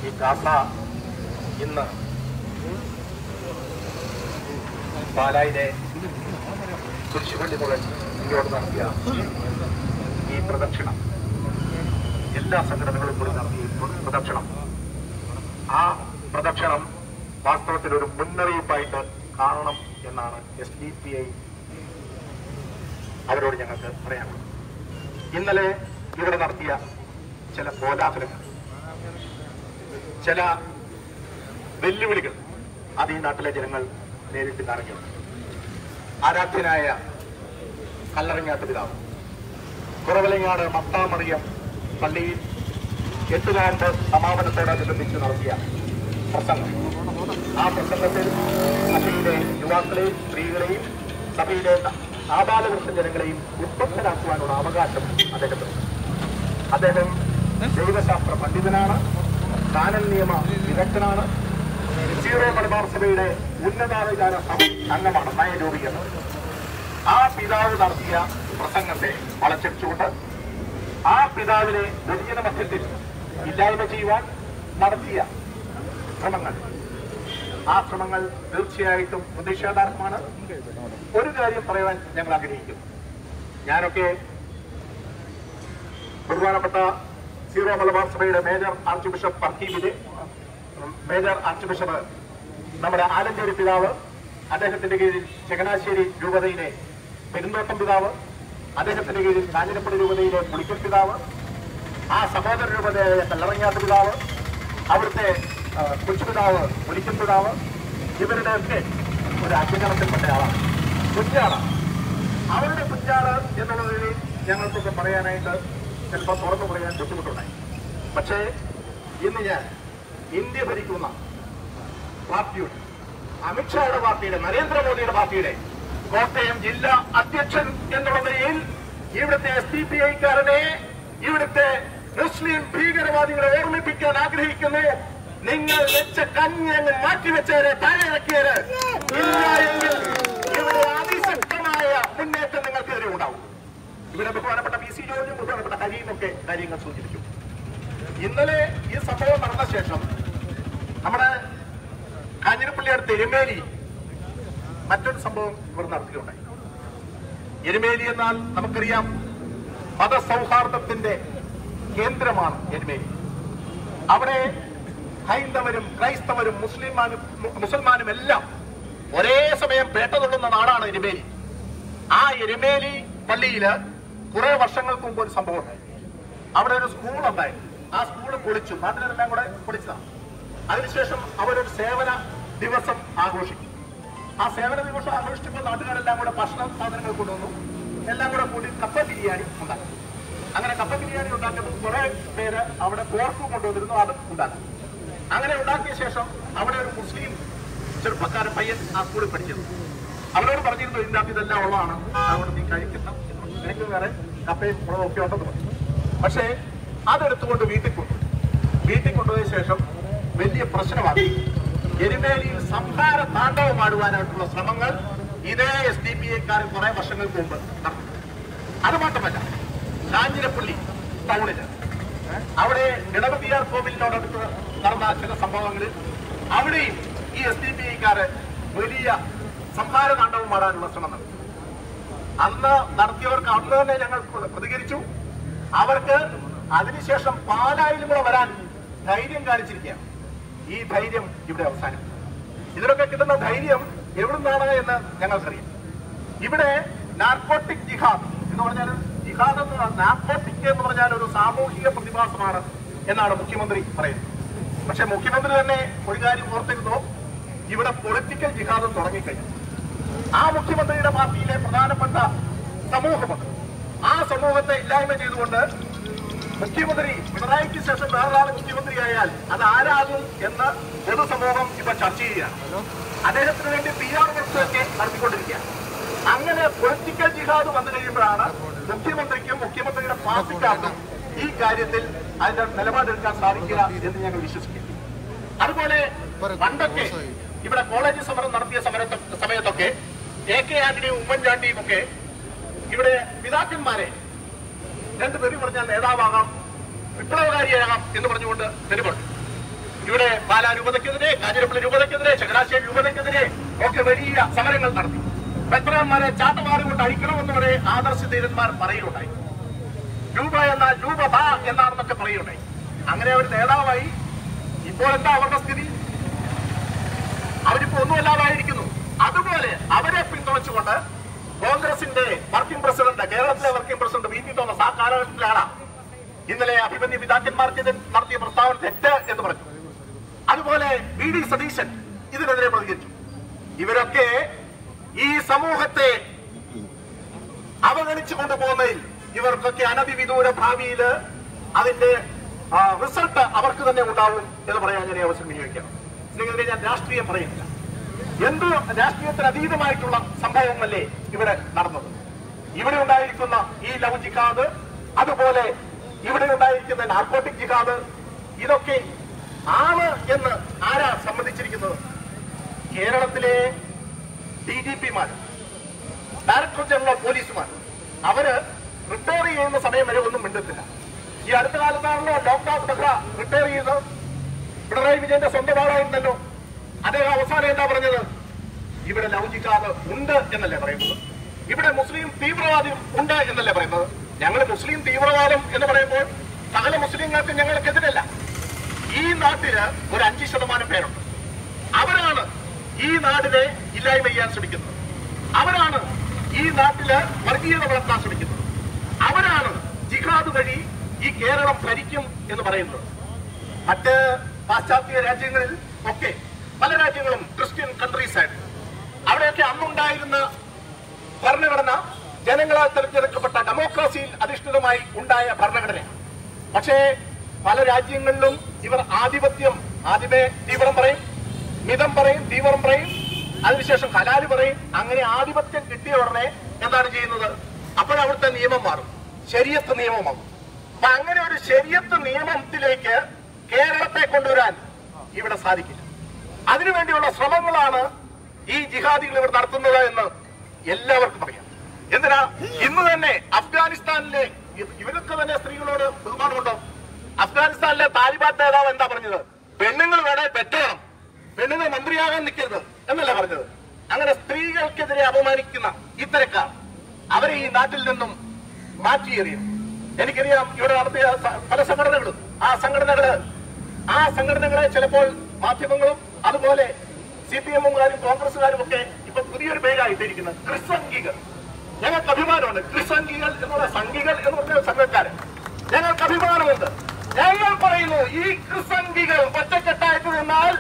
[SPEAKER 2] ഈ കാസ ഇന്ന് പാലായിലെ കുരിശുപള്ളി മുതൽ ഇങ്ങോട്ട് നടത്തിയ ഈ പ്രദക്ഷിണം. എല്ലാ സംഘടനകളും കൂടി നടത്തിയ പ്രദക്ഷിണം. ആ പ്രദക്ഷിണം വാസ്തവത്തിൽ ഒരു മുന്നറിയിപ്പായിട്ട് കാണണം എന്നാണ് എസ് ഡി പി ഐ അവരോട് ഞങ്ങൾക്ക് പറയാനുള്ളത്. ഇന്നലെ ഇവിടെ നടത്തിയ ചില കോലാഹലങ്ങൾ ചില വെല്ലുവിളികൾ അത് ഈ നാട്ടിലെ ജനങ്ങൾ നേരിട്ട് കാണുകയുണ്ട് ആരാധ്യനായ കല്ലറിഞ്ഞാട്ട് പിതാവ് കുറവലങ്ങാട് മത്താമറിയം പള്ളിയിൽ എട്ടുകാരന്റെ സമാപനത്തോടനുബന്ധിച്ച് നടത്തിയ പ്രസംഗം. ആ പ്രസംഗത്തിൽ സഭയിലെ യുവാക്കളെയും സ്ത്രീകളെയും സഭയിലെ ആബാലവൃദ്ധ ജനങ്ങളെയും ഉത്പന്നരാക്കുവാനുള്ള അവകാശം അദ്ദേഹത്തിനുണ്ട്. അദ്ദേഹം ദൈവശാസ്ത്ര പണ്ഡിതനാണ്. കാനൽ നിയമ വിദഗ്ധനാണ്. സീറോ മലബാർ സഭയുടെ ഉന്നതാധികാര അംഗമാണ് നയരൂപി എന്ന് ആ പിതാവ് നടത്തിയ പ്രസംഗത്തെ വളച്ചടിച്ചുകൊണ്ട് ആ പിതാവിനെ പൊതുജന മധ്യത്തിൽ ഇല്ലായ്മ ചെയ്യുവാൻ നടത്തിയ ശ്രമങ്ങൾ. ആ ശ്രമങ്ങൾ തീർച്ചയായിട്ടും പ്രതിഷേധാർഹമാണ് ഒരു കാര്യം പറയാൻ ഞങ്ങൾ ആഗ്രഹിക്കുന്നു. ഞാനൊക്കെ ബഹുമാനപ്പെട്ട സീറോ മലബാർ സഭയുടെ മേജർ ആർച്ച് ബിഷപ്പ് പർക്കീബിലെ മേജർ ആർച്ച് ബിഷപ്പ് നമ്മുടെ ആലഞ്ചേരി പിതാവ് അദ്ദേഹത്തിന്റെ കീഴിൽ ചങ്ങനാശ്ശേരി രൂപതയിലെ പെരുന്തോട്ടം പിതാവ് അദ്ദേഹത്തിന്റെ കീഴിൽ കാഞ്ഞിരപ്പള്ളി രൂപതയിലെ പുളിക്കൽ പിതാവ് ആ സഹോദര രൂപതയായ കല്ലറങ്ങാട്ട് പിതാവ് അവിടുത്തെ കൊച്ചുപിതാവ് പുലിക്കൽ പിതാവ് ഇവരുടെയൊക്കെ ഒരു അജ്ഞാനത്തിൽപ്പെട്ട ആളാണ്. കുഞ്ഞാണ്. അവരുടെ കുഞ്ഞാറ് എന്നുള്ളതിൽ ഞങ്ങൾക്കൊക്കെ പറയാനായിട്ട് ചിലപ്പോൾ തുറന്നു പറയാൻ ബുദ്ധിമുട്ടുണ്ടായി. പക്ഷേ ഇന്ന് ഞാൻ ഇന്ത്യ ഭരിക്കുന്ന പാർട്ടിയുടെ അമിത്ഷായുടെ പാർട്ടിയുടെ നരേന്ദ്രമോദിയുടെ പാർട്ടിയുടെ കോട്ടയം ജില്ലാ അധ്യക്ഷൻ എന്നുള്ള നിലയിൽ ഇവിടുത്തെ ഡി പി ഐക്കാരനെ ഇവിടുത്തെ മുസ്ലിം ഭീകരവാദികളെ ഓർമ്മിപ്പിക്കാൻ ആഗ്രഹിക്കുന്നു. നിങ്ങൾ വെച്ച കഞ്ഞി അങ്ങ് മാറ്റിവെച്ചവരെ താഴെ ഇറക്കിയത് ഇല്ല എങ്കിൽ ഇവിടെ അതിശക്തമായ മുന്നേറ്റം നിങ്ങൾക്കെതിരെ ഉണ്ടാവും ഇവിടെ ബഹുമാനപ്പെട്ട പി സി ജോർജും ബഹുമാനപ്പെട്ട ഹരിയും ഒക്കെ കാര്യങ്ങൾ സൂചിപ്പിച്ചു ഇന്നലെ ഈ സംഭവം നടന്ന ശേഷം നമ്മുടെ കാഞ്ഞിരപ്പള്ളിയുടെ എരുമേലി മറ്റൊരു സംഭവം ഇവർ നടത്തുകയുണ്ടായി എരുമേലി എന്നാൽ നമുക്കറിയാം മതസൗഹാർദ്ദത്തിന്റെ കേന്ദ്രമാണ് എരുമേലി. അവിടെ ഹൈന്ദവരും ക്രൈസ്തവരും മുസ്ലിമാനും മുസൽമാനും എല്ലാം ഒരേ സമയം പേട്ട തൊള്ളുന്ന നാടാണ് എരുമേലി. ആ എരുമേലി പള്ളിയിൽ കുറെ വർഷങ്ങൾക്ക് മുമ്പ് ഒരു സംഭവം അവിടെ ഒരു സ്കൂൾ ഉണ്ടായി ആ സ്കൂൾ പൊളിച്ചു. നാട്ടിലെല്ലാം കൂടെ പൊളിച്ചതാണ് അതിനുശേഷം അവരൊരു സേവന ദിവസം ആഘോഷിക്കും. ആ സേവന ദിവസം ആഘോഷിച്ചപ്പോൾ നാട്ടുകാരെല്ലാം കൂടെ ഭക്ഷണ സാധനങ്ങൾ കൊണ്ടുവന്നു. എല്ലാം കൂടെ കൂടി കപ്പ ബിരിയാണി ഉണ്ടാക്കി. അങ്ങനെ കപ്പ ബിരിയാണി ഉണ്ടാക്കിയപ്പോൾ കുറെ പേര് അവിടെ പോർക്ക് കൊണ്ടുവന്നിരുന്നു അതും ഉണ്ടാക്കി. അങ്ങനെ ഉണ്ടാക്കിയ ശേഷം അവിടെ ഒരു മുസ്ലിം ചെറുപ്പക്കാരൻ പയ്യൻ ആ സ്കൂളിൽ പഠിച്ചത് അവരോട് പറഞ്ഞിരുന്നു ഇതിനകത്ത് ഇതെല്ലാം ഉള്ളതാണ്. അതുകൊണ്ട് നീ കഴിക്കുന്ന എനിക്ക് വേറെ കപ്പയും മുളകും ഒക്കെ ഉണ്ടെന്ന് പറഞ്ഞു. പക്ഷേ അതെടുത്തുകൊണ്ട് വീട്ടിൽ കൊണ്ടുപോയി. വീട്ടിൽ കൊണ്ടുപോയ ശേഷം വലിയ പ്രശ്നമാണ് എരുമേലിയിൽ സംഹാര താണ്ഡവമാടുവാനായിട്ടുള്ള ശ്രമങ്ങൾ ഇതേ എസ് ഡി പി എക്കാരൻ കുറെ വർഷങ്ങൾക്ക് മുമ്പ് നടത്തി അത് മാത്രമല്ല ടൗണിൽ അവിടെ ഇടവതിയാർ കോവിലിനോടടുത്ത് നടന്ന ചില സംഭവങ്ങളിൽ അവിടെയും ഈ എസ് ഡി പി ഐക്കാര് വലിയ സംഹാര താണ്ഡവം ആടാനുള്ള ശ്രമം നടത്തി. അന്ന് നടത്തിയവർക്ക് അന്ന് തന്നെ ഞങ്ങൾ പ്രതികരിച്ചു. അവർക്ക് അതിനുശേഷം പാലായിൽ കൂടെ വരാൻ ധൈര്യം കാണിച്ചിരിക്കുകയാണ്. ഈ ധൈര്യം ഇവിടെ അവസാനിക്കും ഇതിനൊക്കെ കിട്ടുന്ന ധൈര്യം എവിടുന്നാണ് എന്ന് ഞങ്ങൾക്കറിയാം. ഇവിടെ നാർക്കോട്ടിക് ജിഹാദ് എന്ന് പറഞ്ഞാൽ ജിഹാദ് എന്ന് നാർക്കോട്ടിക് എന്ന് പറഞ്ഞാൽ ഒരു സാമൂഹിക പ്രതിഭാസമാണ് എന്നാണ് മുഖ്യമന്ത്രി പറയുന്നത്. പക്ഷെ മുഖ്യമന്ത്രി തന്നെ ഒരു കാര്യം ഓർത്തിരുന്നു? ഇവിടെ പൊളിറ്റിക്കൽ ജിഹാദം തുടങ്ങിക്കഴിഞ്ഞു. ആ മുഖ്യമന്ത്രിയുടെ പാർട്ടിയിലെ പ്രധാനപ്പെട്ട സമൂഹമുണ്ട് ആ സമൂഹത്തെ ഇല്ലായ്മ ചെയ്തുകൊണ്ട് മുഖ്യമന്ത്രി പിണറായിക്ക് ശേഷം വേറൊരാൾ മുഖ്യമന്ത്രിയായാൽ അത് ആരാകും എന്ന് പൊതുസമൂഹം ഇപ്പൊ ചർച്ച ചെയ്യുകയാണ്. അദ്ദേഹത്തിന് വേണ്ടി പി ആർ വർക്കൊക്കെ നടത്തിക്കൊണ്ടിരിക്കുകയാണ്. അങ്ങനെ പൊളിറ്റിക്കൽ ജിഹാദ് വന്നു കഴിയുമ്പോഴാണ് മുഖ്യമന്ത്രിക്കും മുഖ്യമന്ത്രിയുടെ പാർട്ടിക്കാർക്കും ഈ കാര്യത്തിൽ അതിന്റെ നിലപാടെടുക്കാൻ സാധിക്കുക എന്ന് ഞങ്ങൾ വിശ്വസിക്കുന്നു. അതുപോലെ പണ്ടൊക്കെ ഇവിടെ കോളേജ് സമരം നടത്തിയ സമരത്തെ സമയത്തൊക്കെ എ കെ ആന്റണിയും ഉമ്മൻചാണ്ടിയും ഒക്കെ ഇവിടെ പിതാക്കന്മാരെ രണ്ട് തെറി പറഞ്ഞാൽ നേതാവാകാം വിപ്ലവകാരിയാകാം എന്ന് പറഞ്ഞുകൊണ്ട് തെരുവുണ്ട്. ഇവിടെ പാലാ രൂപതയ്ക്കെതിരെ കാഞ്ഞിരപ്പള്ളി രൂപതയ്ക്കെതിരെ ചങ്ങനാശ്ശേരി രൂപതയ്ക്കെതിരെ ഒക്കെ വലിയ സമരങ്ങൾ നടത്തി. മെത്രാന്മാരെ ചാട്ടമാറി കൊണ്ട് അഴിക്കണമെന്ന് വരെ ആദർശ ധീരന്മാർ പറയുകയുണ്ടായി. രൂപ എന്നാൽ രൂപ ബാ എന്നാണെന്നൊക്കെ പറയുകയുണ്ടായി. അങ്ങനെ അവർ നേതാവായി ഇപ്പോൾ എന്താ അവരുടെ സ്ഥിതി? അവരിപ്പോ ഒന്നുമല്ലാതായിരിക്കുന്നു. അതുപോലെ അവരെ പിന്തുണച്ചുകൊണ്ട് കോൺഗ്രസിന്റെ വർക്കിംഗ് പ്രസിഡന്റ് കേരളത്തിലെ working president V P Thomas ആ കാലഘട്ടത്തിലാണ് ഇന്നലെ അഭിമന്യ പിതാക്കന്മാർക്ക് നടത്തിയ പ്രസ്താവന തെറ്റ് എന്ന് പറഞ്ഞു. അതുപോലെ വി ഡി സതീശൻ ഇതിനെതിരെ പ്രതികരിച്ചു. ഇവരൊക്കെ ഈ സമൂഹത്തെ അവഗണിച്ചു കൊണ്ടുപോകുന്നതിൽ ഇവർക്കൊക്കെ അനധിവിദൂര ഭാവിയിൽ അതിന്റെ റിസൾട്ട് അവർക്ക് തന്നെ ഉണ്ടാവും എന്ന് പറയാൻ ഞാൻ അവസരം വിനിയോഗിക്കണം സ്നേഹിതരെ ഞാൻ രാഷ്ട്രീയം പറയുന്നില്ല എന്ത് രാഷ്ട്രീയത്തിന് അതീതമായിട്ടുള്ള സംഭവമല്ലേ ഇവിടെ നടന്നത്. ഇവിടെ ഉണ്ടായിരിക്കുന്ന ഈ ലവ് ജിഹാദ് അതുപോലെ ഇവിടെ ഉണ്ടായിരിക്കുന്ന നാർക്കോട്ടിക് ജിഹാദ് ഇതൊക്കെ ആണ് എന്ന് ആരാ സമ്മതിച്ചിരിക്കുന്നത്? കേരളത്തിലെ ഡി ജി പിമാർ ഡയറക്ടർ ജനറൽ ഓഫ് പോലീസുമാർ അവർ റിട്ടയർ ചെയ്യുന്ന സമയം വരെ ഒന്നും മിണ്ടത്തില്ല ഈ അടുത്ത കാലത്താണല്ലോ ഡോക്ടർ ബെഹ്റ റിട്ടയർ ചെയ്തത് പിണറായി വിജയന്റെ സ്വന്തം ആളായിരുന്നല്ലോ. അദ്ദേഹം അവസാനം എന്താ പറഞ്ഞത്? ഇവിടെ ലൗചിക്കാത് ഉണ്ട് എന്നല്ലേ പറയുന്നത്? ഇവിടെ മുസ്ലിം തീവ്രവാദി ഉണ്ട് എന്നല്ലേ പറയുന്നത്? ഞങ്ങൾ മുസ്ലിം തീവ്രവാദം എന്ന് പറയുമ്പോൾ സകല മുസ്ലിങ്ങൾക്ക് ഞങ്ങൾക്കെതിരല്ല. ഈ നാട്ടിൽ ഒരു അഞ്ച് ശതമാനം പേരുണ്ട്. അവരാണ് ഈ നാടിനെ ഇല്ലായ്മ ചെയ്യാൻ ശ്രമിക്കുന്നത്. അവരാണ് ഈ നാട്ടിൽ വർഗീയത വളർത്താൻ ശ്രമിക്കുന്നത്. അവരാണ് ജിഹാദ് വഴി ഈ കേരളം ഭരിക്കും എന്ന് പറയുന്നത്. മറ്റ് പാശ്ചാത്യ രാജ്യങ്ങളിൽ ഒക്കെ പല രാജ്യങ്ങളും ക്രിസ്ത്യൻ കൺട്രീസ് ആയിട്ട് അവിടെയൊക്കെ അന്നുണ്ടായിരുന്ന ഭരണഘടന ജനങ്ങളാൽ തെരഞ്ഞെടുക്കപ്പെട്ട ഡെമോക്രസിയിൽ അധിഷ്ഠിതമായി ഉണ്ടായ ഭരണഘടന പക്ഷേ പല രാജ്യങ്ങളിലും ഇവർ ആധിപത്യം ആദ്യമേ തീവ്രം പറയും മിതം പറയും തീവ്രം പറയും. അതിനുശേഷം ഹലാൽ പറയും. അങ്ങനെ ആധിപത്യം കിട്ടിയ ഉടനെ എന്താണ് ചെയ്യുന്നത്? അപ്പോഴവിടുത്തെ നിയമം മാറും. ശരിയത്ത് നിയമമാകും. അപ്പൊ അങ്ങനെ ഒരു ശരിയത്ത് നിയമത്തിലേക്ക് കേരളത്തെ കൊണ്ടുവരാൻ ഇവിടെ സാധിക്കില്ല. അതിനുവേണ്ടിയുള്ള ശ്രമങ്ങളാണ് ഈ ജിഹാദികൾ ഇവർ നടത്തുന്നത് എന്ന് എല്ലാവർക്കും അറിയാം. എന്തിനാ? ഇന്ന് തന്നെ അഫ്ഗാനിസ്ഥാനിലെ ഇവരൊക്കെ തന്നെ സ്ത്രീകളോട് ബഹുമാനമുണ്ടോ. അഫ്ഗാനിസ്ഥാനിലെ താലിബാൻ നേതാവ് എന്താ പറഞ്ഞത്? പെണ്ണുങ്ങൾ വേണേ പെറ്റണം. പെണ്ണുങ്ങൾ മന്ത്രിയാകാൻ നിൽക്കരുത് എന്നല്ല പറഞ്ഞത്. അങ്ങനെ സ്ത്രീകൾക്കെതിരെ അപമാനിക്കുന്ന ഇത്തരക്കാർ അവരെ ഈ നാട്ടിൽ നിന്നും മാറ്റിയേറിയും. എനിക്കറിയാം ഇവിടെ നടത്തിയ പല സംഘടനകളും ആ സംഘടനകൾ ആ സംഘടനകളെ ചിലപ്പോൾ മാധ്യമങ്ങളും അതുപോലെ സി പി എമ്മുകാരും കോൺഗ്രസുകാരും ഒക്കെ ഇപ്പൊ പുതിയൊരു പേരായിട്ടിരിക്കുന്നത് ക്രിസംഗികൾ. ഞങ്ങൾക്ക് അഭിമാനമുണ്ട്. ക്രിസംഗികൾ എന്നുള്ള സംഘികൾ എന്ന് പറഞ്ഞ സംഘക്കാരൻ. ഞങ്ങൾക്ക് അഭിമാനമുണ്ട്. ഞങ്ങൾ പറയുന്നു ഈ ക്രിസംഗികൾ ഒറ്റക്കെട്ടായിട്ട് നിന്നാൽ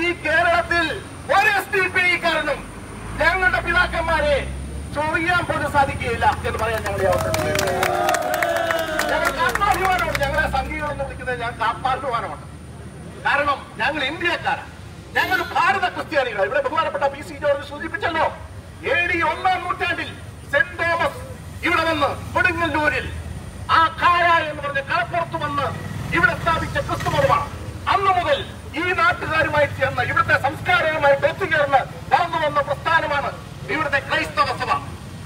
[SPEAKER 2] ഈ കേരളത്തിൽ ഒരു എസ് ഡി പി കാരനും ഞങ്ങളുടെ പിതാക്കന്മാരെ ചൊറിയാൻ പോലും സാധിക്കുകയില്ല എന്ന് പറയാൻ ഞങ്ങൾ ഈ അവസരം. ഞങ്ങൾക്ക് ആത്മാഭിമാനമുണ്ട് ഞങ്ങളെ സംഘികൾ എന്ന് വിളിക്കുന്നത് ഞങ്ങൾക്ക് ആത്മാഭിമാനമുണ്ട് കാരണം ഞങ്ങൾ ഇന്ത്യക്കാരാണ്. ഞങ്ങൾ ഭാരത ക്രിസ്ത്യാനികൾ ഇവിടെ ബഹുമാനപ്പെട്ട പി സി ജോർജ് സൂചിപ്പിച്ചല്ലോ. എ ഒന്നാം നൂറ്റാണ്ടിൽ സെന്റ് തോമസ് ഇവിടെ വന്ന് കൊടുങ്ങല്ലൂരിൽ ആ കായ എന്ന് പറഞ്ഞ കടപ്പുറത്ത് വന്ന് ഇവിടെ സ്ഥാപിച്ച ക്രിസ്തു മതമാണ്. അന്ന് മുതൽ ഈ നാട്ടുകാരുമായി ചേർന്ന് ഇവിടുത്തെ സംസ്കാരവുമായിട്ട് ഒത്തുചേർന്ന് വളർന്നു വന്ന പ്രസ്ഥാനമാണ് ഇവിടുത്തെ ക്രൈസ്തവ സഭ.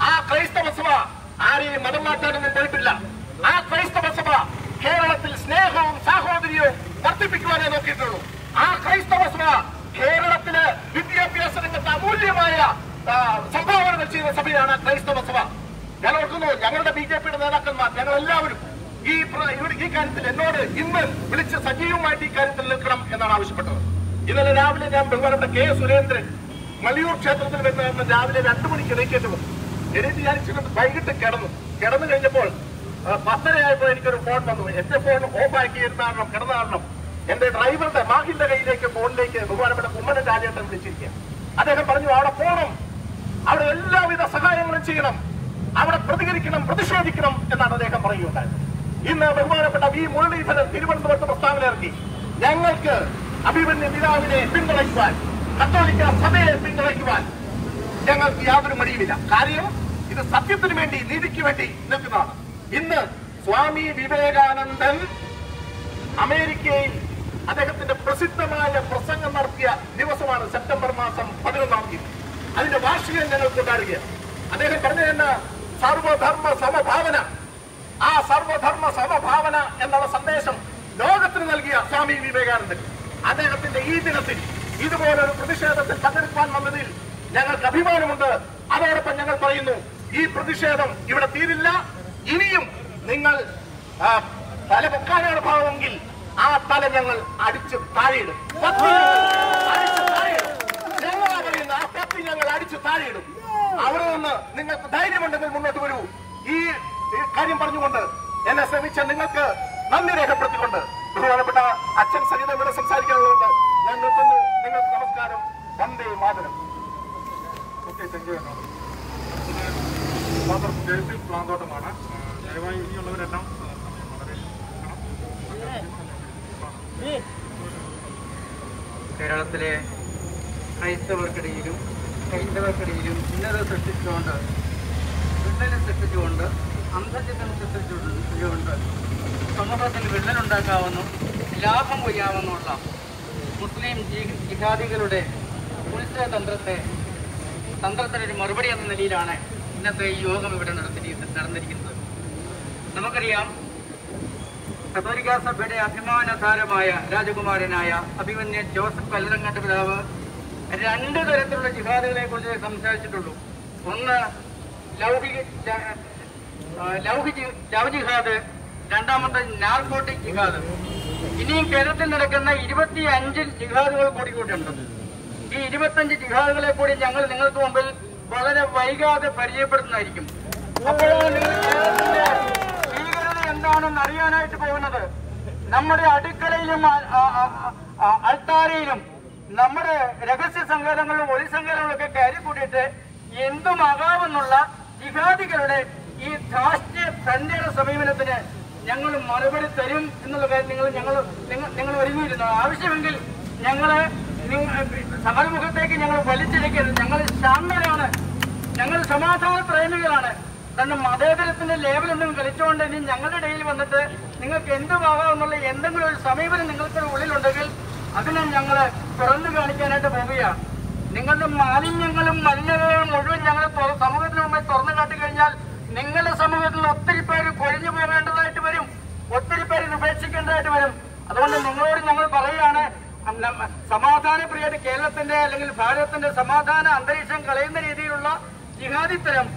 [SPEAKER 2] ആ ക്രൈസ്തവ സഭ ആരെയും മതം മാറ്റാനൊന്നും പോയിട്ടില്ല. ആ ക്രൈസ്തവ സഭ കേരളത്തിൽ സ്നേഹവും സാഹോദര്യവും വർദ്ധിപ്പിക്കുവാനേ നോക്കിയിട്ടുള്ളൂ. ആ ക്രൈസ്തവ സഭ കേരളത്തിൽ വിദ്യാഭ്യാസ രംഗത്ത് അമൂല്യമായ സംഭാവനകൾ ചെയ്ത സഭയാണ് ക്രൈസ്തവ സഭ. ഞാൻ ഓർക്കുന്നു ഞങ്ങളുടെ ബി ജെ പിയുടെ നേതാക്കന്മാർ ഞങ്ങൾ എല്ലാവരും ഈ ഈ കാര്യത്തിൽ എന്നോട് ഇന്ന് വിളിച്ച് സജീവമായിട്ട് ഈ കാര്യത്തിൽ നിൽക്കണം എന്നാണ് ആവശ്യപ്പെട്ടത്. ഇന്നലെ രാവിലെ ഞാൻ ബഹുമാനപ്പെട്ട കെ സുരേന്ദ്രൻ മലയൂർ ക്ഷേത്രത്തിൽ വരുന്ന രാവിലെ രണ്ടു മണിക്ക് എണീക്കേണ്ടി വന്നു. എണീറ്റ് ഞാൻ വൈകിട്ട് കിടന്നു. കിടന്നു കഴിഞ്ഞപ്പോൾ പത്തരയായപ്പോൾ എനിക്കൊരു ഫോൺ വന്നു. എന്റെ ഫോൺ ഓഫ് ആക്കി ഇരുന്നാണോ കിടന്നാണോ? എന്റെ ഡ്രൈവറുടെ മാഹിന്റെ കയ്യിലേക്ക് ഫോണിലേക്ക് ബഹുമാനപ്പെട്ട കുമ്മനം രാജേട്ടൻ വിളിച്ചിരിക്കുക. അദ്ദേഹം പറഞ്ഞു അവിടെ പോകണം അവിടെ എല്ലാവിധ സഹായങ്ങളും ചെയ്യണം. അവിടെ പ്രതികരിക്കണം പ്രതിഷേധിക്കണം എന്നാണ് അദ്ദേഹം പറയുകയുണ്ടായത്. ഇന്ന് ബഹുമാനപ്പെട്ട വി മുരളീധരൻ തിരുവനന്തപുരത്ത് പ്രസ്താവന ഇറക്കി. ഞങ്ങൾക്ക് അഭിമന്യ പിതാവിനെ പിന്തുണയ്ക്കുവാൻ കത്തോലിക്ക സഭയെ പിന്തുണയ്ക്കുവാൻ ഞങ്ങൾക്ക് യാതൊരു മടിയുമില്ല. കാര്യം ഇത് സത്യത്തിന് വേണ്ടി നീതിക്ക് വേണ്ടി നിൽക്കുന്നതാണ്. ഇന്ന് സ്വാമി വിവേകാനന്ദൻ അമേരിക്കയിൽ അദ്ദേഹത്തിന്റെ പ്രസിദ്ധമായ പ്രസംഗം നടത്തിയ ദിവസമാണ് സെപ്റ്റംബർ മാസം പതിനൊന്നാം തീയതി. അതിന്റെ വാർഷികം ഞങ്ങൾ കൊണ്ടാടുകയാണ് അദ്ദേഹം പറഞ്ഞു തന്നെ സർവധർമ്മ സമഭാവന. ആ സർവധർമ്മ സമഭാവന എന്നുള്ള സന്ദേശം ലോകത്തിന് നൽകിയ സ്വാമി വിവേകാനന്ദൻ. അദ്ദേഹത്തിന്റെ ഈ ദിനത്തിൽ ഇതുപോലൊരു പ്രതിഷേധത്തിൽ പങ്കെടുക്കാൻ വന്നതിൽ ഞങ്ങൾക്ക് അഭിമാനമുണ്ട്. അതോടൊപ്പം ഞങ്ങൾ പറയുന്നു ഈ പ്രതിഷേധം ഇവിടെ തീരില്ല. ഇനിയും നിങ്ങൾ തല പൊക്കാനാണ് ഭാവമെങ്കിൽ ആ തല ഞങ്ങൾ അടിച്ച് താഴെയിടും. ഞങ്ങൾ ആ കത്തി ഞങ്ങൾ അടിച്ച് താഴെയിടും. അവിടെ നിന്ന് നിങ്ങൾക്ക് ധൈര്യമുണ്ടെങ്കിൽ മുന്നോട്ട് വരൂ. ഈ കാര്യം പറഞ്ഞുകൊണ്ട് എന്നെ ശ്രമിച്ച നിങ്ങൾക്ക് നന്ദി രേഖപ്പെടുത്തിക്കൊണ്ട് ബഹുമാനപ്പെട്ട അച്ഛൻ സഹിതം ഇവിടെ സംസാരിക്കാനുള്ളതുകൊണ്ട് ഞാൻ നിർത്തുന്നു. നിങ്ങൾക്ക് നമസ്കാരം. Vande Mataram. Okay thank you father Jesil പ്ലാന്തോട്ടമാണ് ദയവായി ഇനിയുള്ളവരെല്ലാം
[SPEAKER 8] കേരളത്തിലെ ക്രൈസ്തവർക്കിടയിലും ഹൈന്ദവർക്കിടയിലും ഭിന്നത സൃഷ്ടിച്ചുകൊണ്ട് വിള്ളൽ സൃഷ്ടിച്ചുകൊണ്ട് അന്ധചിത്രം സൃഷ്ടിച്ചുകൊണ്ട് സമൂഹത്തിൽ വിള്ളലുണ്ടാക്കാവുന്നു ലാഭം കൊയ്യാവുന്നുള്ള മുസ്ലിം ജി- ജിഹാദികളുടെ ഉത്സവ തന്ത്രത്തെ തന്ത്രത്തിനൊരു മറുപടി എന്ന നിലയിലാണ് ഇന്നത്തെ ഈ യോഗം ഇവിടെ നടത്തി നടന്നിരിക്കുന്നത്. നമുക്കറിയാം കത്തോലിക്ക സഭയുടെ അഭിമാന താരമായ രാജകുമാരനായ അഭിമന്യ ജോസഫ് കല്ലറങ്ങാട്ട് പിതാവ് രണ്ട് തരത്തിലുള്ള ജിഹാദുകളെ കുറിച്ച് സംസാരിച്ചിട്ടുള്ളൂ. ഒന്ന് ലൗകിക ലൗകിക ജിഹാദ് രണ്ടാമത്തെ നാർക്കോട്ടിക് ജിഹാദ്. ഇനിയും കേരളത്തിൽ നടക്കുന്ന ഇരുപത്തി അഞ്ച് ജിഹാദുകൾ കൂടി കൂടിയുണ്ട് ഈ ഇരുപത്തഞ്ച് ജിഹാദുകളെ കൂടി ഞങ്ങൾ നിങ്ങൾക്ക് മുമ്പിൽ വളരെ വൈകാതെ പരിചയപ്പെടുന്നതായിരിക്കും ഭീകരത എന്താണെന്ന് അറിയാനായിട്ട് പോകുന്നത്. നമ്മുടെ അടുക്കളയിലും അൾത്താരയിലും നമ്മുടെ രഹസ്യ സങ്കേതങ്ങളിലും ഒളി സങ്കേതങ്ങളിലും ഒക്കെ കയറി കൂട്ടിയിട്ട് എന്തുമാകാമെന്നുള്ള ജിഹാദികളുടെ ഈ ധാർഷ്ട്യ തന്റെ സമീപനത്തിന് ഞങ്ങൾ മറുപടി തരും എന്നുള്ള കാര്യം നിങ്ങൾ ഞങ്ങൾ നിങ്ങൾ ഒരുങ്ങിയിരുന്നു. ആവശ്യമെങ്കിൽ ഞങ്ങൾ സമരമുഖത്തേക്ക് ഞങ്ങൾ വലിച്ചിഴക്കരുത്. ഞങ്ങൾ ശാന്തരാണ്. ഞങ്ങൾ സമാധാന പ്രേമികളാണ്. കാരണം മതേതരത്തിന്റെ ലേബലൊന്നും കളിച്ചുകൊണ്ട് ഇനി ഞങ്ങളുടെ ഇടയിൽ വന്നിട്ട് നിങ്ങൾക്ക് എന്തുമാകാമെന്നുള്ള എന്തെങ്കിലും ഒരു സമീപനം നിങ്ങൾക്ക് ഉള്ളിലുണ്ടെങ്കിൽ അതിനെ ഞങ്ങൾ തുറന്നു കാണിക്കാനായിട്ട് പോവുകയാണ്. നിങ്ങളുടെ മാലിന്യങ്ങളും മലിനതകളും മുഴുവൻ ഞങ്ങൾ സമൂഹത്തിന് മുമ്പിൽ തുറന്നു കാട്ടിക്കഴിഞ്ഞാൽ നിങ്ങളുടെ സമൂഹത്തിൽ ഒത്തിരി പേര് കൊഴിഞ്ഞു പോകേണ്ടതായിട്ട് വരും. ഒത്തിരി പേര് ഉപേക്ഷിക്കേണ്ടതായിട്ട് വരും. അതുകൊണ്ട് നിങ്ങളോട് ഞങ്ങൾ പറയുകയാണ് സമാധാന സമാധാനപ്രിയമായിട്ട് കേരളത്തിന്റെ അല്ലെങ്കിൽ ഭാരതത്തിന്റെ സമാധാന അന്തരീക്ഷം കളയുന്ന രീതിയിലുള്ള ജിഹാദിത്തരം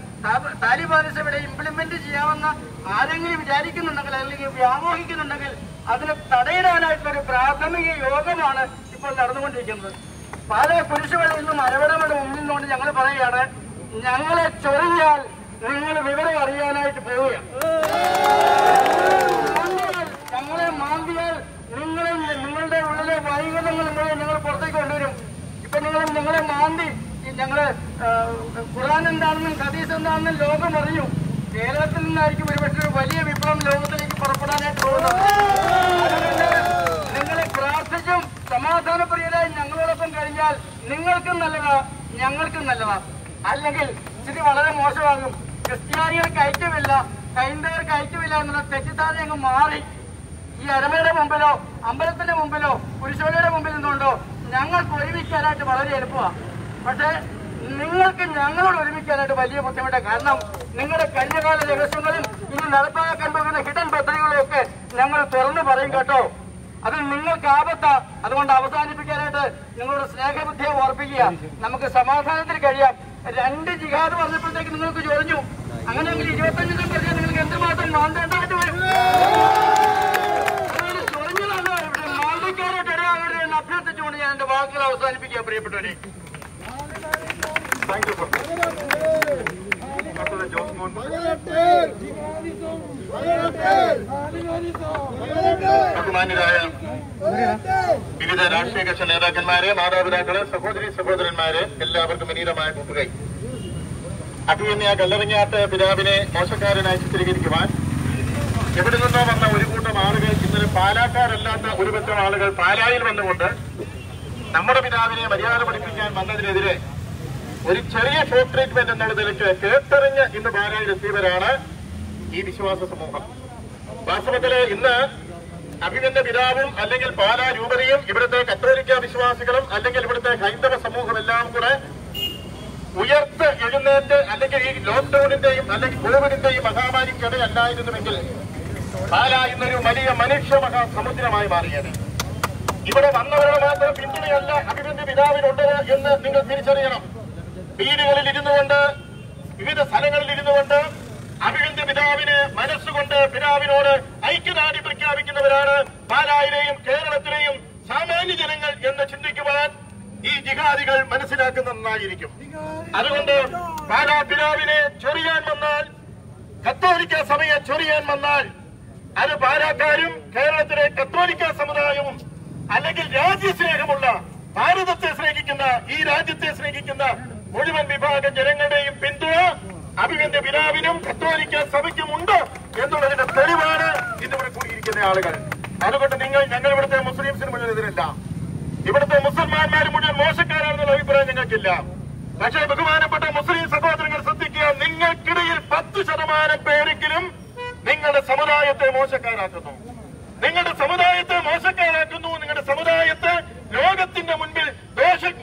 [SPEAKER 8] താലിബാനിസം ഇവിടെ ഇംപ്ലിമെന്റ് ചെയ്യാമെന്ന് ആരെങ്കിലും വിചാരിക്കുന്നുണ്ടെങ്കിൽ അല്ലെങ്കിൽ വ്യാമോഹിക്കുന്നുണ്ടെങ്കിൽ അതിനെ തടയിടാനായിട്ടുള്ള ഒരു പ്രാഥമിക യോഗമാണ് ഇപ്പോൾ നടന്നുകൊണ്ടിരിക്കുന്നത്. പല കുരിശുകളിൽ നിന്നും അരവിടങ്ങളുടെ മുന്നിൽ നിന്നുകൊണ്ട് ഞങ്ങൾ പറയുകയാണ് ഞങ്ങളെ ചൊറിഞ്ഞാൽ നിങ്ങൾ വിവരം അറിയാനായിട്ട് പോവുകയാണ്. ഞങ്ങളെ മാന്തിയാൽ നിങ്ങളെ നിങ്ങളുടെ ഉള്ളിലെ വൈകൃതങ്ങൾ നിങ്ങളെ നിങ്ങൾ പുറത്തേക്ക് കൊണ്ടുവരും. ഇപ്പൊ നിങ്ങൾ നിങ്ങളെ മാന്തി ആ, ഖുർആൻ എന്താണെന്നും ഹദീസ് എന്താണെന്നും ലോകം അറിഞ്ഞു. കേരളത്തിൽ നിന്നായിരിക്കും ഒരുപക്ഷെ ഒരു വലിയ വിപ്ലവം ലോകത്തിലേക്ക് പുറപ്പെടാനായിട്ട് പോകുന്നത്. നിങ്ങളെ പ്രാർത്ഥിച്ചും സമാധാനപ്രിയരായി ഞങ്ങളോടൊപ്പം കഴിഞ്ഞാൽ നിങ്ങൾക്കും നല്ലതാ ഞങ്ങൾക്കും നല്ലതാ. അല്ലെങ്കിൽ സ്ഥിതി വളരെ മോശമാകും. ക്രിസ്ത്യാനികൾക്ക് ഐക്യമില്ല ഹൈന്ദവർക്ക് ഐക്യമില്ല എന്നുള്ള തെറ്റിദ്ധാരണ അങ്ങ് മാറി. ഈ അരമയുടെ മുമ്പിലോ അമ്പലത്തിന്റെ മുമ്പിലോ കുരിശോലയുടെ മുമ്പിൽ നിന്നുകൊണ്ടോ ഞങ്ങൾക്ക് ഒരുമിക്കാനായിട്ട് വളരെ എളുപ്പമാണ് പക്ഷേ നിങ്ങൾക്ക് ഞങ്ങളോട് ഒരുമിക്കാനായിട്ട് വലിയ ബുദ്ധിമുട്ട്. കാരണം നിങ്ങളുടെ കഴിഞ്ഞകാല രഹസ്യങ്ങളിൽ ഇനി നടപ്പാക്കാൻ പോകുന്ന ഹിഡൻ പദ്ധതികളെയൊക്കെ ഞങ്ങൾ തുറന്നു പറയും കേട്ടോ. അത് നിങ്ങൾക്ക് ആപത്ത. അതുകൊണ്ട് അവസാനിപ്പിക്കാനായിട്ട് നിങ്ങളുടെ സ്നേഹബുദ്ധിയെ ഓർപ്പിക്കുക. നമുക്ക് സമാധാനത്തിൽ കഴിയാം. രണ്ട് ജിഹാദ് പറഞ്ഞപ്പോഴത്തേക്ക് നിങ്ങൾക്ക് ചോദിച്ചു അങ്ങനെയെങ്കിൽ ഇരുപത്തഞ്ചിനും കഴിഞ്ഞാൽ നിങ്ങൾക്ക് എന്തുമാത്രം മാന്തേണ്ടതായിട്ട് വരും? ചൊറിഞ്ഞതാണ് ഇവിടെ? മാന്തിക്കാനായിട്ട് ഇടയാകരുത് എന്ന് അഭ്യർത്ഥിച്ചുകൊണ്ട് ഞാൻ എന്റെ വാക്കുകൾ അവസാനിപ്പിക്കുക പ്രിയപ്പെട്ടവരെ.
[SPEAKER 2] താങ്ക് യു ബഹുമാന്യരായ വിവിധ രാഷ്ട്രീയ കക്ഷി നേതാക്കന്മാരെ മാതാപിതാക്കളെ സഹോദരി സഹോദരന്മാരെ എല്ലാവർക്കും വിനീതമായ കൂട്ടുകൈ അഭിമന്യ കല്ലറിഞ്ഞാട്ട് പിതാവിനെ മോശക്കാരനായി ചിത്രീകരിക്കുവാൻ എവിടെ നിന്നോ വന്ന ഒരു കൂട്ടം ആളുകൾ ഇന്നലെ പാലാക്കാരല്ലാത്ത ഒരു ആളുകൾ പാലായിൽ വന്നുകൊണ്ട് നമ്മുടെ പിതാവിനെ മര്യാദ പഠിപ്പിക്കാൻ വന്നതിനെതിരെ ഒരു ചെറിയ ഷോർട്ട് ട്രീറ്റ്മെന്റ് എന്നുള്ള നിലയ്ക്ക് കേട്ടറിഞ്ഞ് ഇന്ന് പാലായിൽ എത്തിയവരാണ് ഈ വിശ്വാസ സമൂഹം. വാസ്തവത്തിൽ ഇന്ന് അഭിമന്യ പിതാവും അല്ലെങ്കിൽ പാലാ രൂപതയും ഇവിടുത്തെ കത്തോലിക്ക വിശ്വാസികളും അല്ലെങ്കിൽ ഇവിടുത്തെ ഹൈന്ദവ സമൂഹം എല്ലാം കൂടെ ഉയർത്ത് എഴുന്നേറ്റ് അല്ലെങ്കിൽ ഈ ലോക്ക്ഡൌണിന്റെയും അല്ലെങ്കിൽ കോവിഡിന്റെയും മഹാമാരിക്കിടയല്ലായിരുന്നുവെങ്കിൽ പാല ഇന്നൊരു വലിയ മനുഷ്യ മഹാസമുദ്രമായി മാറിയത്. ഇവിടെ വന്നവരുടെ മാത്രം പിന്തുണയല്ല അഭിമന്യ പിതാവിനുണ്ടത് എന്ന് നിങ്ങൾ തിരിച്ചറിയണം. വീടുകളിൽ ഇരുന്നുകൊണ്ട് വിവിധ സ്ഥലങ്ങളിൽ ഇരുന്നുകൊണ്ട് അഭിമന്യ പിതാവിന് മനസ്സുകൊണ്ട് പിതാവിനോട് ഐക്യദാർഢ്യം പ്രഖ്യാപിക്കുന്നവരാണ് പാലായിലെയും കേരളത്തിലെയും സാമാന്യ ജനങ്ങൾ എന്ന് ചിന്തിക്കുവാൻ ഈ ജിഹാദികൾ മനസ്സിലാക്കുന്ന നന്നായിരിക്കും. അതുകൊണ്ട് പാലാ പിതാവിനെ ചൊറിയാൻ വന്നാൽ കത്തോലിക്ക സഭയെ ചൊറിയാൻ വന്നാൽ അത് പാലാക്കാരും കേരളത്തിലെ കത്തോലിക്ക സമുദായവും അല്ലെങ്കിൽ രാജ്യസ്നേഹമുള്ള ഭാരതത്തെ സ്നേഹിക്കുന്ന ഈ രാജ്യത്തെ സ്നേഹിക്കുന്ന മുഴുവൻ വിഭാഗ ജനങ്ങളുടെയും പിന്തുണ അഭിമന്യ പിതാവിനും കത്തോലിക്ക സഭയ്ക്കും ഉണ്ട് എന്നുള്ളതിന്റെ തെളിവാണ് ഇന്നിവിടെ കൂടിയിരിക്കുന്ന ആളുകൾ. അതുകൊണ്ട് നിങ്ങൾ ഞങ്ങൾ ഇവിടുത്തെ മുസ്ലിംസിന് മുഴുവൻ എതിരല്ല ഇവിടുത്തെ മുസൽമാന്മാർ മുഴുവൻ മോശക്കാരാണെന്നുള്ള അഭിപ്രായം ഞങ്ങൾക്കില്ല പക്ഷേ ബഹുമാനപ്പെട്ട മുസ്ലിം സഹോദരങ്ങൾ ശ്രദ്ധിക്കുക നിങ്ങൾക്കിടയിൽ പത്ത് ശതമാനം പേരെങ്കിലും നിങ്ങളുടെ സമുദായത്തെ മോശക്കാരാക്കുന്നു. നിങ്ങളുടെ സമുദായത്തെ മോശക്കാരാക്കുന്നു. നിങ്ങളുടെ സമുദായത്തെ ലോകത്തിന്റെ മുൻപിൽ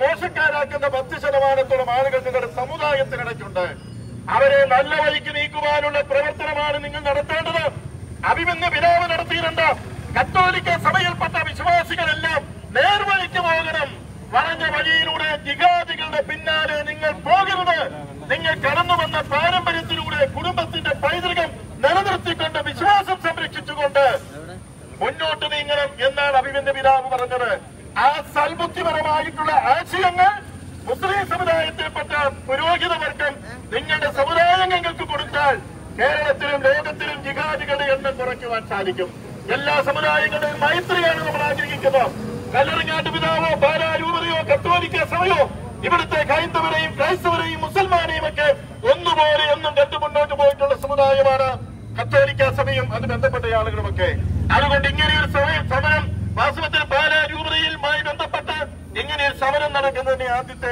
[SPEAKER 2] മോശക്കാരാക്കുന്ന പത്ത് ശതമാനത്തോളം ആളുകൾ നിങ്ങളുടെ സമുദായത്തിനിടയ്ക്കുണ്ട്. അവരെ നല്ല വഴിക്ക് നീക്കുവാനുള്ള പ്രവർത്തനമാണ് നിങ്ങൾ നടത്തേണ്ടത്. അഭിമന്യ പിതാവ് നടത്തിയിട്ടുണ്ട്. കത്തോലിക്ക സഭയിൽപ്പെട്ട വിശ്വാസികളെല്ലാം നേർവഴിക്ക് പോകണം. വളഞ്ഞ വഴിയിലൂടെ ജിഹാദികളുടെ പിന്നാലെ നിങ്ങൾ പോകരുത്. നിങ്ങൾ കടന്നു വന്ന പാരമ്പര്യത്തിലൂടെ കുടുംബത്തിന്റെ പൈതൃകം നിലനിർത്തിക്കൊണ്ട് വിശ്വാസം സംരക്ഷിച്ചുകൊണ്ട് മുന്നോട്ട് നീങ്ങണം എന്നാണ് അഭിമന്യ പിതാവ് പറഞ്ഞത്. ആ സൽബുദ്ധിപരമായിട്ടുള്ള ആശയങ്ങൾ മുസ്ലിം സമുദായത്തിൽപ്പെട്ട പുരോഹിത വർഗം നിങ്ങളുടെ സമുദായങ്ങൾക്ക് കൊടുത്താൽ കേരളത്തിലും ലോകത്തിലും ജിഹാദികളുടെ എണ്ണം കുറയ്ക്കുവാൻ സാധിക്കും. എല്ലാ സമുദായങ്ങളുടെയും മൈത്രിയാണ് നമ്മൾ ആഗ്രഹിക്കുന്നത്. കല്ലറിങ്ങാട്ട് പിതാവോ ബാലാരൂപതയോ കത്തോലിക്ക സഭയോ ഇവിടുത്തെ ഹൈന്ദവരെയും ക്രൈസ്തവരെയും മുസൽമാനെയും ഒക്കെ ഒന്നുപോലെ ഒന്നും കണ്ടു മുന്നോട്ട് പോയിട്ടുള്ള സമുദായമാണ് കത്തോലിക്ക സഭയും അത് ബന്ധപ്പെട്ട ആളുകളുമൊക്കെ അതുകൊണ്ട് ഇങ്ങനെ ഒരു സമയം സമരം വാസ്തവത്തിൽ പാലാ രൂപതയുമായി ബന്ധപ്പെട്ട് ഇങ്ങനെ സമരം നടക്കുന്നതിന്റെ ആദ്യത്തെ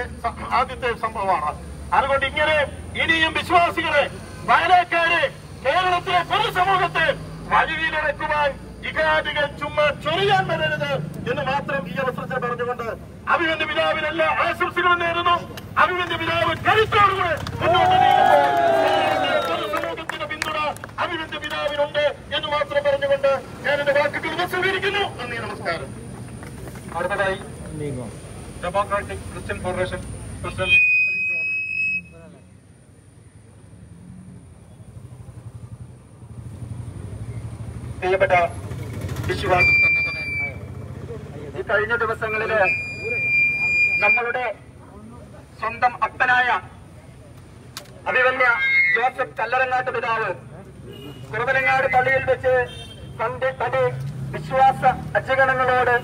[SPEAKER 2] ആദ്യത്തെ സംഭവമാണ്. അതുകൊണ്ട് ഇങ്ങനെ ഇനിയും വിശ്വാസികളെ വയനാക്കാരെ കേരളത്തിലെ പൊതുസമൂഹത്തെ വഴിയിലിറക്കുവാൻ ജിഹാദികൾ ചുമ്മാ ചൊറിയാൻ വരരുത് എന്ന് മാത്രം ഈ അവസരത്തിൽ പറഞ്ഞുകൊണ്ട് അഭിമന്യ പിതാവിനെല്ലാം ആശംസകളും നേരുന്നു. അഭിമന്യ പിതാവ് കരുത്തോടുകൂടെ മുന്നോട്ട് അഭിനന്ദ പിതാവിനുണ്ട് എന്ന് മാത്രം പറഞ്ഞുകൊണ്ട് ഞാൻ എന്റെ വാക്കുകൾ സ്വീകരിക്കുന്നു നന്ദി നമസ്കാരം. അടുത്തതായി ഡെമോക്രാറ്റിക് ക്രിസ്ത്യൻ ഫെഡറേഷൻ പ്രസിഡന്റ്
[SPEAKER 7] ഈ കഴിഞ്ഞ ദിവസങ്ങളിൽ നമ്മളുടെ സ്വന്തം അപ്പനായ അഭിവല്യ ജോസഫ് കല്ലറങ്ങാട്ട് പിതാവ് കുറവലങ്ങാട് പള്ളിയിൽ വെച്ച് തന്റെ തന്റെ വിശ്വാസ അച്ചഗണങ്ങളോട്